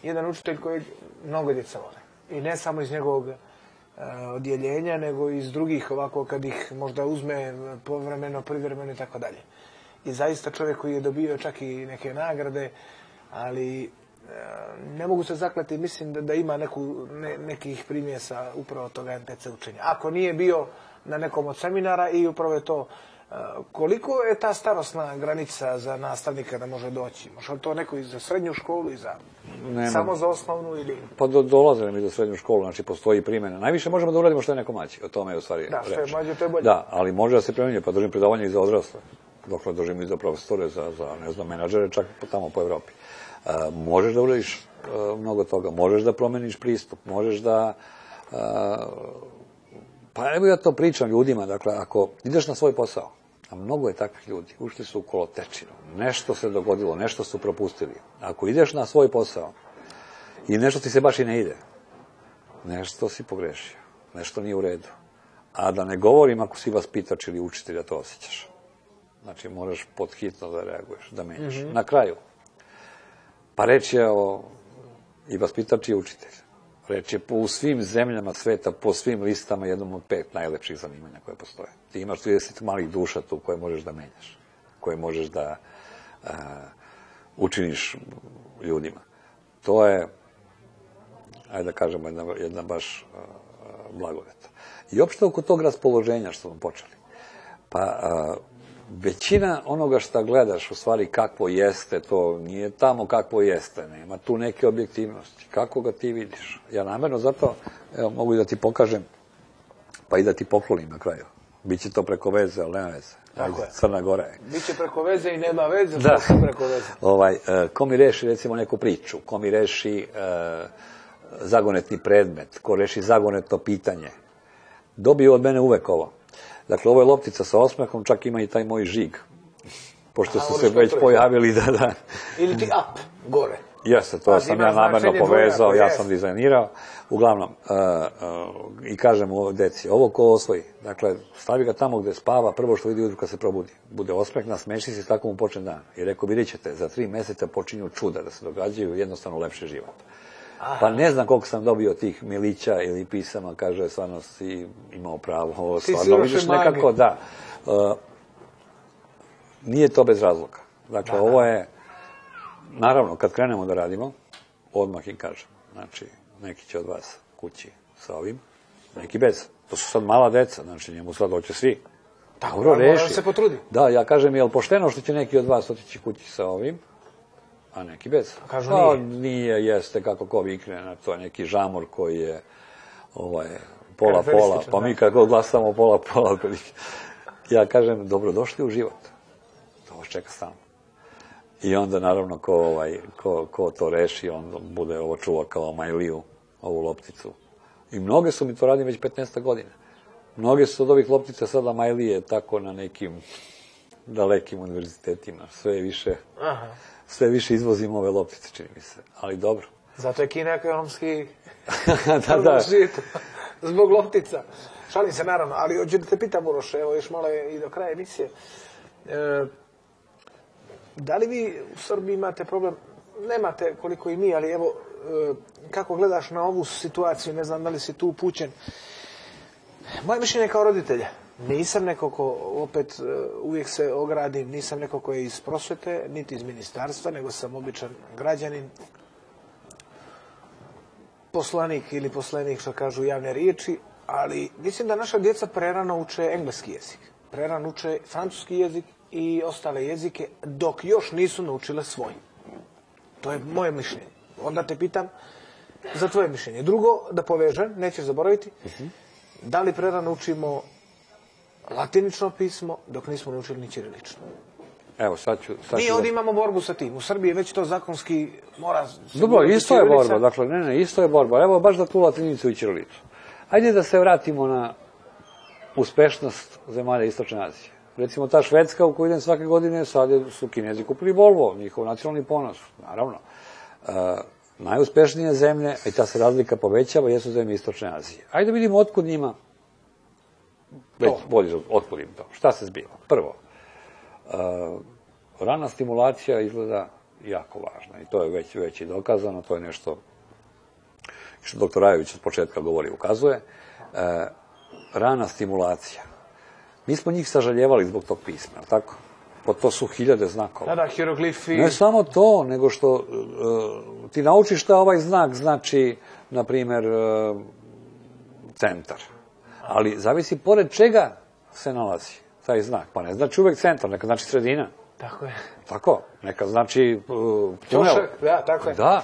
jedan učitelj koji mnogo djeca vole. I ne samo iz njegovog uh, odjeljenja, nego iz drugih, ovako kad ih možda uzme povremeno, privremeno i tako dalje. I zaista čovjek koji je dobio čak i neke nagrade, ali ne mogu se zaklati, mislim da, da ima neku, ne, nekih primjesa upravo toga MPC učenja. Ako nije bio na nekom od seminara i upravo je to koliko je ta starosna granica za nastavnika da može doći? Može li to neko i za srednju školu i za Nema. samo za osnovnu ili... Pa do, dolaze mi za srednju školu, znači postoji primjena. Najviše možemo da uradimo što je neko mlađi, o tome je u stvari Da, što je mlađe, to je bolje. Da, ali može da se premenje, pa držim predavanje i za odrasle. Dokle držim i za profesore, za, za ne znam, menadžere, čak tamo po Evropi možeš da uradiš mnogo toga, možeš da promeniš pristup, možeš da... pa evo ja to pričam ljudima, dakle, ako ideš na svoj posao, a mnogo je takvih ljudi, ušli su u kolotečinu, nešto se dogodilo, nešto su propustili. Ako ideš na svoj posao i nešto ti se baš i ne ide, nešto si pogrešio, nešto nije u redu. A da ne govorim ako si vas pitač ili učitelj da to osjećaš. Znači, moraš podhitno da reaguješ, da menjaš. Mm -hmm. Na kraju, Pa reč je o, i vaspitač i učitelj. Reč je po, svim zemljama sveta, po svim listama, jednom od pet najlepših zanimanja koje postoje. Ti imaš 30 malih duša tu koje možeš da menjaš, koje možeš da a, učiniš ljudima. To je, ajde da kažemo, jedna, jedna baš blagodeta. I opšte oko tog raspoloženja što smo počeli. Pa a, većina onoga što gledaš, u stvari kakvo jeste, to nije tamo kakvo jeste, nema tu neke objektivnosti. Kako ga ti vidiš? Ja namerno zato, evo, mogu da ti pokažem, pa i da ti poklonim na kraju. Biće to preko veze, ali nema veze. Tako je. Crna Gora je. Biće preko veze i nema veze, Da. što preko veze. Ovaj, e, ko mi reši recimo neku priču, ko mi reši e, zagonetni predmet, ko reši zagonetno pitanje, dobio od mene uvek ovo. Dakle, ovo je loptica sa osmehom, čak ima i taj moj žig. Pošto su se već pojavili da, da, Ili ti up, gore. Jeste, to sam ja namerno povezao, ja jest. sam dizajnirao. Uglavnom, uh, uh, i kažem ovo deci, ovo ko osvoji, dakle, stavi ga tamo gde spava, prvo što vidi ujutru kad se probudi. Bude osmeh, nasmeši se i tako mu počne dan. I rekao, vidjet ćete, za tri meseca počinju čuda da se događaju, jednostavno lepše život. Pa ne znam koliko sam dobio tih milića ili pisama, kaže, stvarno si imao pravo, ovo stvarno vidiš nekako, da. Uh, nije to bez razloga. Dakle, ovo je, naravno, kad krenemo da radimo, odmah im kažem. Znači, neki će od vas kući sa ovim, neki bez. To su sad mala deca, znači njemu sad hoće svi. Dobro, mora reši. da se potrudi. Da, ja kažem, je li pošteno što će neki od vas otići kući sa ovim, a neki bez? Kažu Pa, nije. nije, jeste, kako ko vikne, na to je neki žamor koji je ovaj, pola, pola, pa da. mi kad god glasamo pola, pola, otprilike. ja kažem, dobrodošli u život. To vas čeka stalno. I onda, naravno, ko, ovaj, ko, ko to reši, on bude ovo čuva kao Majliju, ovu lopticu. I mnoge su mi to radim već 15 godina. Mnoge su od ovih loptica sada Majlije tako na nekim dalekim univerzitetima. Sve više, Aha. Sve više izvozimo ove loptice, čini mi se. Ali dobro. Zato je Kina ekonomski [laughs] da, da. [laughs] Zbog loptica. Šalim se naravno, ali hoću da te pitam, Uroše, evo još malo i do kraja emisije. E, da li vi u Srbiji imate problem, nemate koliko i mi, ali evo, e, kako gledaš na ovu situaciju, ne znam da li si tu upućen. Moje mišljenje kao roditelja, nisam neko ko, opet, e, uvijek se ogradim, nisam neko ko je iz prosvete, niti iz ministarstva, nego sam običan građanin, poslanik ili poslanik što kažu javne riječi, ali mislim da naša djeca prerano uče engleski jezik, prerano uče francuski jezik i ostale jezike dok još nisu naučile svoj. To je moje mišljenje. Onda te pitam za tvoje mišljenje. Drugo, da povežem, nećeš zaboraviti, da li prerano učimo latinično pismo dok nismo naučili ni ćirilično. Evo, sad ću... Sad Mi ću ovdje imamo borbu sa tim. U Srbiji već to zakonski mora... Dobro, isto je borba, dakle, ne, ne, isto je borba. Evo, baš za tu latinicu i ćirilicu. Ajde da se vratimo na uspešnost zemalja Istočne Azije. Recimo, ta Švedska u koju idem svake godine, sad su Kinezi kupili Volvo, njihov nacionalni ponos, naravno. E, najuspešnije zemlje, i ta se razlika povećava, jesu zemlje Istočne Azije. Ajde da vidimo otkud njima, već To. bolje, otkud im to. Šta se zbiva? Prvo, Uh, rana stimulacija izgleda jako važna i to je već, već i dokazano, to je nešto što doktor Rajović od početka govori, ukazuje. E, rana stimulacija. Mi smo njih sažaljevali zbog tog pisma, jel tako? Po to su hiljade znakova. Da, da, hieroglifi... Ne samo to, nego što uh, ti naučiš šta ovaj znak znači, na primjer, uh, centar. Ali zavisi pored čega se nalazi taj znak. Pa ne znači uvek centar, neka znači sredina. Tako je. Tako, neka znači uh, tunel. Ćošak, da, tako je. Da.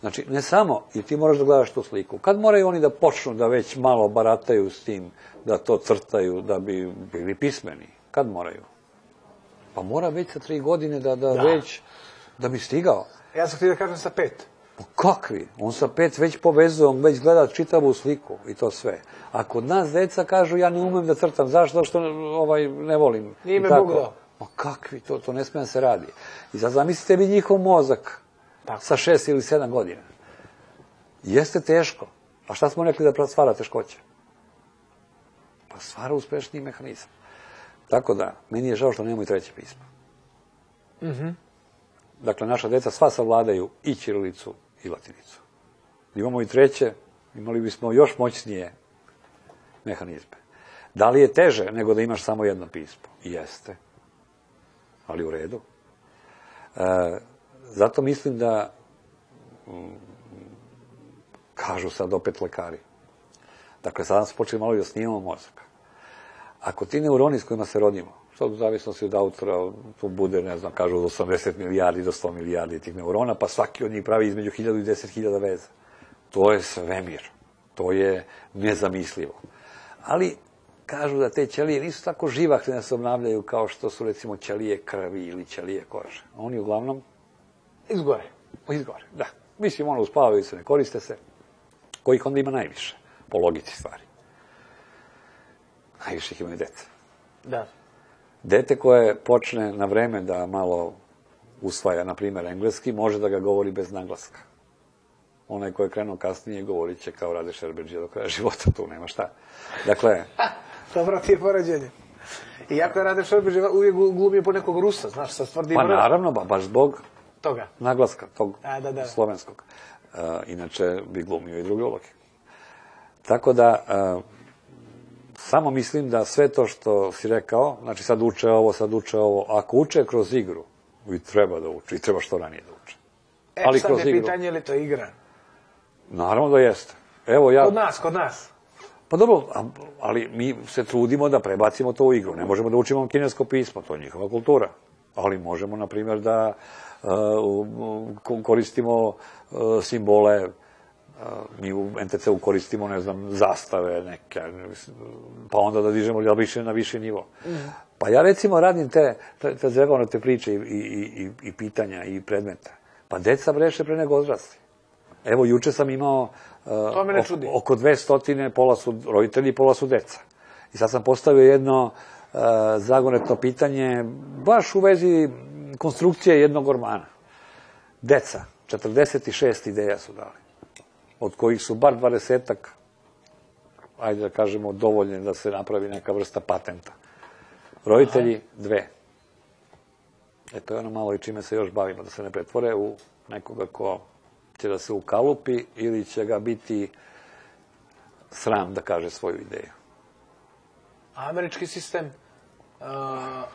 Znači, ne samo, i ti moraš da gledaš tu sliku. Kad moraju oni da počnu da već malo barataju s tim, da to crtaju, da bi bili pismeni? Kad moraju? Pa mora već sa tri godine da, da, već, da bi stigao. Ja sam htio da kažem sa pet. Pa kakvi? On sa pet već povezuje, on već gleda čitavu sliku i to sve. A kod nas deca kažu ja ne umem da crtam. Zašto? Što ovaj, ne volim. Nije me. Bog dao. Ma kakvi? To, to ne sme da se radi. I sad zamislite vi njihov mozak Tako. sa šest ili sedam godina. Jeste teško. A šta smo rekli da stvara teškoće? Pa stvara uspešniji mehanizam. Tako da, meni je žao što nemamo i treće pismo. Dakle, naša deca sva savladaju i ćirilicu i latinicu. Imamo i treće, imali bismo još moćnije mehanizme. Da li je teže nego da imaš samo jedno pismo? Jeste. Ali u redu. E, zato mislim da, mm, kažu sad opet lekari, dakle, sada smo počeli malo i da snimamo mozak. Ako ti neuroni s kojima se rodimo, sad u zavisnosti od autora, to bude, ne znam, kažu od 80 milijardi do 100 milijardi tih neurona, pa svaki od njih pravi između 1000 i 10.000 veza. To je svemir. To je nezamislivo. Ali, kažu da te ćelije nisu tako živahne da se obnavljaju kao što su, recimo, ćelije krvi ili ćelije kože. Oni uglavnom... Izgore. Izgore, da. Mislim, ono, uspavaju se, ne koriste se. Kojih onda ima najviše, po logici stvari. Najviše ih imaju deca. Da. Dete koje počne na vreme da malo usvaja, na primjer, engleski, može da ga govori bez naglaska. Onaj ko je krenuo kasnije govorit će kao Rade Šerbeđija do kraja [laughs] života, tu nema šta. Dakle... [laughs] Dobro ti je poređenje. Iako je Rade Šerbeđija uvijek glumio po nekog Rusa, znaš, sa tvrdim... Pa naravno, ba, baš zbog toga. naglaska, tog A, da, da. slovenskog. Uh, inače bi glumio i druge uloge. Tako da, uh, samo mislim da sve to što si rekao, znači sad uče ovo, sad uče ovo, ako uče kroz igru, i treba da uče, i treba što ranije da uče. E, Ali sad kroz je igru. pitanje je li to igra? Naravno da jeste. Evo ja... Kod nas, kod nas. Pa dobro, ali mi se trudimo da prebacimo to u igru. Ne možemo da učimo kinesko pismo, to je njihova kultura. Ali možemo, na primjer, da uh, koristimo uh, simbole mi u NTC-u koristimo, ne znam, zastave neke, pa onda da dižemo da više na više nivo. Mm. Pa ja recimo radim te, te, te priče i, i, i, i pitanja i predmeta. Pa deca breše pre nego odrasli. Evo, juče sam imao uh, čudi. oko dve stotine, pola su roditelji, pola su deca. I sad sam postavio jedno uh, zagonetno pitanje, baš u vezi konstrukcije jednog ormana. Deca, 46 ideja su dali od kojih su bar dvadesetak, ajde da kažemo, dovoljne da se napravi neka vrsta patenta. Roditelji, dve. E to je ono malo i čime se još bavimo, da se ne pretvore u nekoga ko će da se ukalupi ili će ga biti sram da kaže svoju ideju. Američki sistem,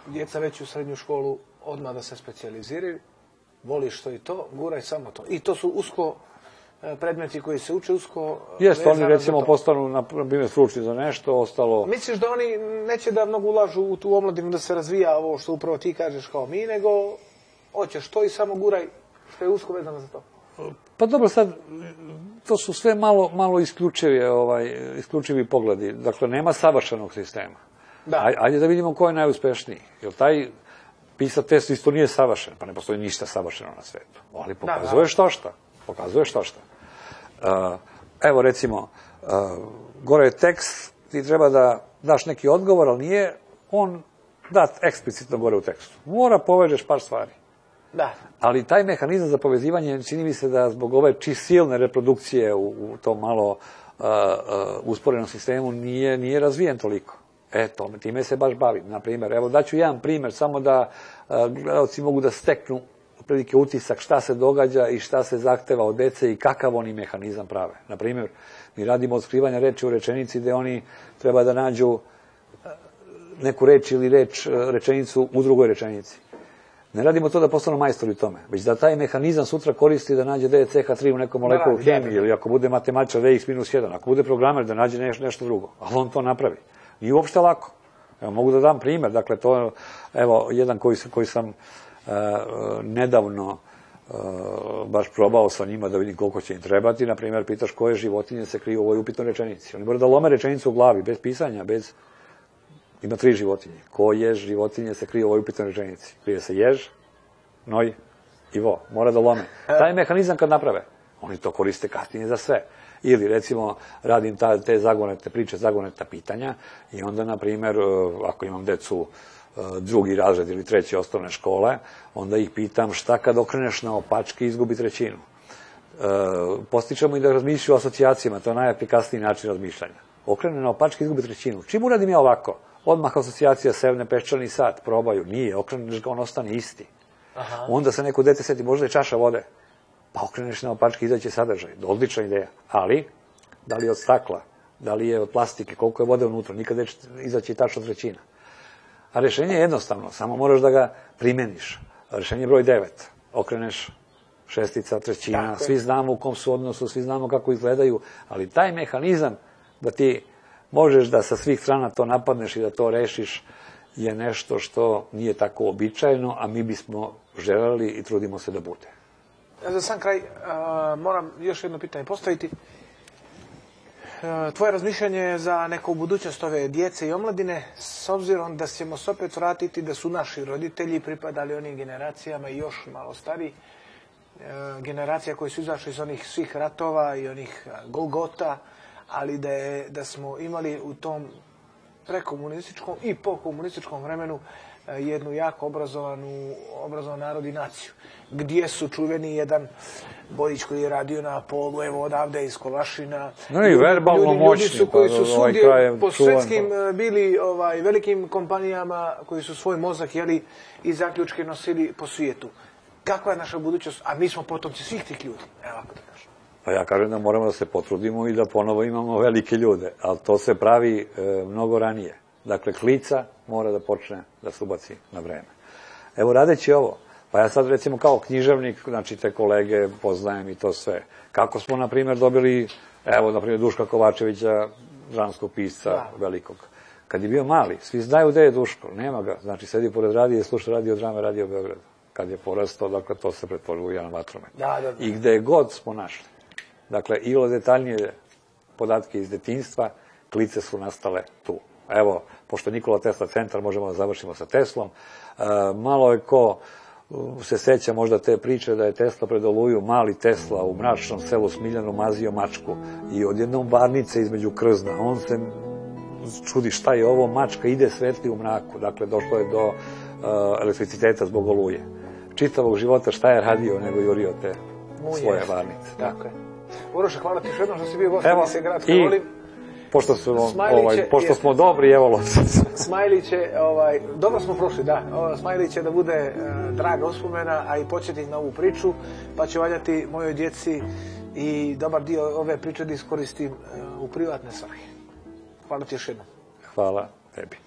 djeca već u srednju školu odmah da se specializiraju, voliš to i to, guraj samo to. I to su usko predmeti koji se uče usko... Jeste, oni recimo postanu, na primjer, stručni za nešto, ostalo... Misliš da oni neće da mnogo ulažu u tu omladinu, da se razvija ovo što upravo ti kažeš kao mi, nego hoćeš to i samo guraj što je usko vezano za to? Pa dobro, sad, to su sve malo, malo isključivi, ovaj, isključivi pogledi. Dakle, nema savršenog sistema. Da. Ajde da vidimo ko je najuspešniji. Jer taj PISA test isto nije savršen, pa ne postoji ništa savršeno na svetu. Ali pokazuje da, da. što šta pokazuje što šta. Uh, evo recimo, uh, gore je tekst, ti treba da daš neki odgovor, ali nije on dat eksplicitno gore u tekstu. Mora povežeš par stvari. Da. Ali taj mehanizam za povezivanje, čini mi se da zbog ove či silne reprodukcije u, u tom malo uh, uh, usporenom sistemu nije, nije razvijen toliko. Eto, time se baš bavim. Na primjer, evo daću jedan primjer, samo da uh, gledalci mogu da steknu otprilike utisak šta se događa i šta se zahteva od dece i kakav oni mehanizam prave. Na primjer, mi radimo otkrivanje reči u rečenici gde oni treba da nađu e, neku reč ili reč, e, rečenicu u drugoj rečenici. Ne radimo to da postanu majstori u tome, već da taj mehanizam sutra koristi da nađe DCH3 u nekom molekulu da, hemiji ili ako bude matematičar Vx minus 1, ako bude programer da nađe neš, nešto drugo, ali on to napravi. I uopšte lako. Evo, mogu da dam primer, dakle, to, evo, jedan koji, koji sam nedavno baš probao sa njima da vidim koliko će im trebati. Na primjer, pitaš koje životinje se kriju u ovoj upitnoj rečenici. Oni moraju da lome rečenicu u glavi, bez pisanja, bez... Ima tri životinje. Koje životinje se kriju u ovoj upitnoj rečenici? Krije se jež, noj i vo. Mora da lome. Taj mehanizam kad naprave, oni to koriste kasnije za sve. Ili, recimo, radim ta, te zagonete priče, zagoneta pitanja i onda, na primjer, ako imam decu E, drugi razred ili treći osnovne škole, onda ih pitam šta kad okreneš na opačke izgubi trećinu. E, postičemo i da razmišljaju o asocijacijama, to je najefikasniji način razmišljanja. Okrene na opačke izgubi trećinu. Čim uradim ja ovako? Odmah asocijacija sevne peščani sat, probaju, nije, okreneš ga, on ostane isti. Aha. Onda se neko dete seti, možda je čaša vode. Pa okreneš na opačke, izaće sadržaj. Odlična ideja. Ali, da li je od stakla, da li je od plastike, koliko je vode unutra, nikad neće izaći tačno trećina. A rešenje je jednostavno, samo moraš da ga primeniš. Rešenje broj 9. Okreneš šestica, trećina, svi znamo u kom su odnosu, svi znamo kako izgledaju, ali taj mehanizam da ti možeš da sa svih strana to napadneš i da to rešiš je nešto što nije tako običajno, a mi bismo želeli i trudimo se da bude. Za sam kraj moram još jedno pitanje postaviti. Tvoje razmišljanje za neku budućnost ove djece i omladine, s obzirom da ćemo se opet vratiti da su naši roditelji pripadali onim generacijama i još malo stariji, e, generacija koji su izašli iz onih svih ratova i onih Golgota, ali da, je, da smo imali u tom prekomunističkom i pokomunističkom vremenu e, jednu jako obrazovanu, obrazovan narod i naciju. Gdje su čuveni jedan Bojić koji je radio na polu, evo odavde iz Kovašina. No i verbalno ljudi, moćni. Ljudi su koji su pa, ovaj svugdje po svetskim e, bili ovaj, velikim kompanijama koji su svoj mozak jeli i zaključke nosili po svijetu. Kakva je naša budućnost? A mi smo potomci svih tih ljudi. Evo ako da kažem. Pa ja kažem da moramo da se potrudimo i da ponovo imamo velike ljude, ali to se pravi e, mnogo ranije. Dakle, klica mora da počne da se ubaci na vreme. Evo, radeći ovo, pa ja sad recimo kao književnik, znači te kolege poznajem i to sve. Kako smo, na primjer, dobili, evo, na primjer, Duška Kovačevića, dramskog pisca da. velikog. Kad je bio mali, svi znaju gde je Duško, nema ga. Znači, sedi pored radije, sluša radio drame, radio Beogradu. Kad je porastao, dakle, to se pretvorilo u jedan vatromet. Da, da, da. I gde god smo našli. Dakle, ilo detaljnije podatke iz detinstva, klice su nastale tu. Evo, pošto Nikola Tesla centar, možemo da završimo sa Teslom. E, malo je ko se seća možda te priče da je Tesla pred Oluju, mali Tesla u mračnom selu Smiljanu mazio mačku i odjednom varnice između krzna. On se čudi šta je ovo, mačka ide svetli u mraku. Dakle, došlo je do uh, elektriciteta zbog oluje. Čitavog života šta je radio nego jurio te svoje varnice. Dakle. Uroša, hvala ti još jednom što si bio gost se gradske i... volim. Pošto, su, ovaj, pošto smo dobri, evo [laughs] Smajlić je, ovaj, dobro smo prošli, da. Smajlić će da bude uh, draga uspomena, a i početnik na ovu priču, pa će valjati mojoj djeci i dobar dio ove priče da iskoristim uh, u privatne svrhe. Hvala ti još jednom. Hvala tebi.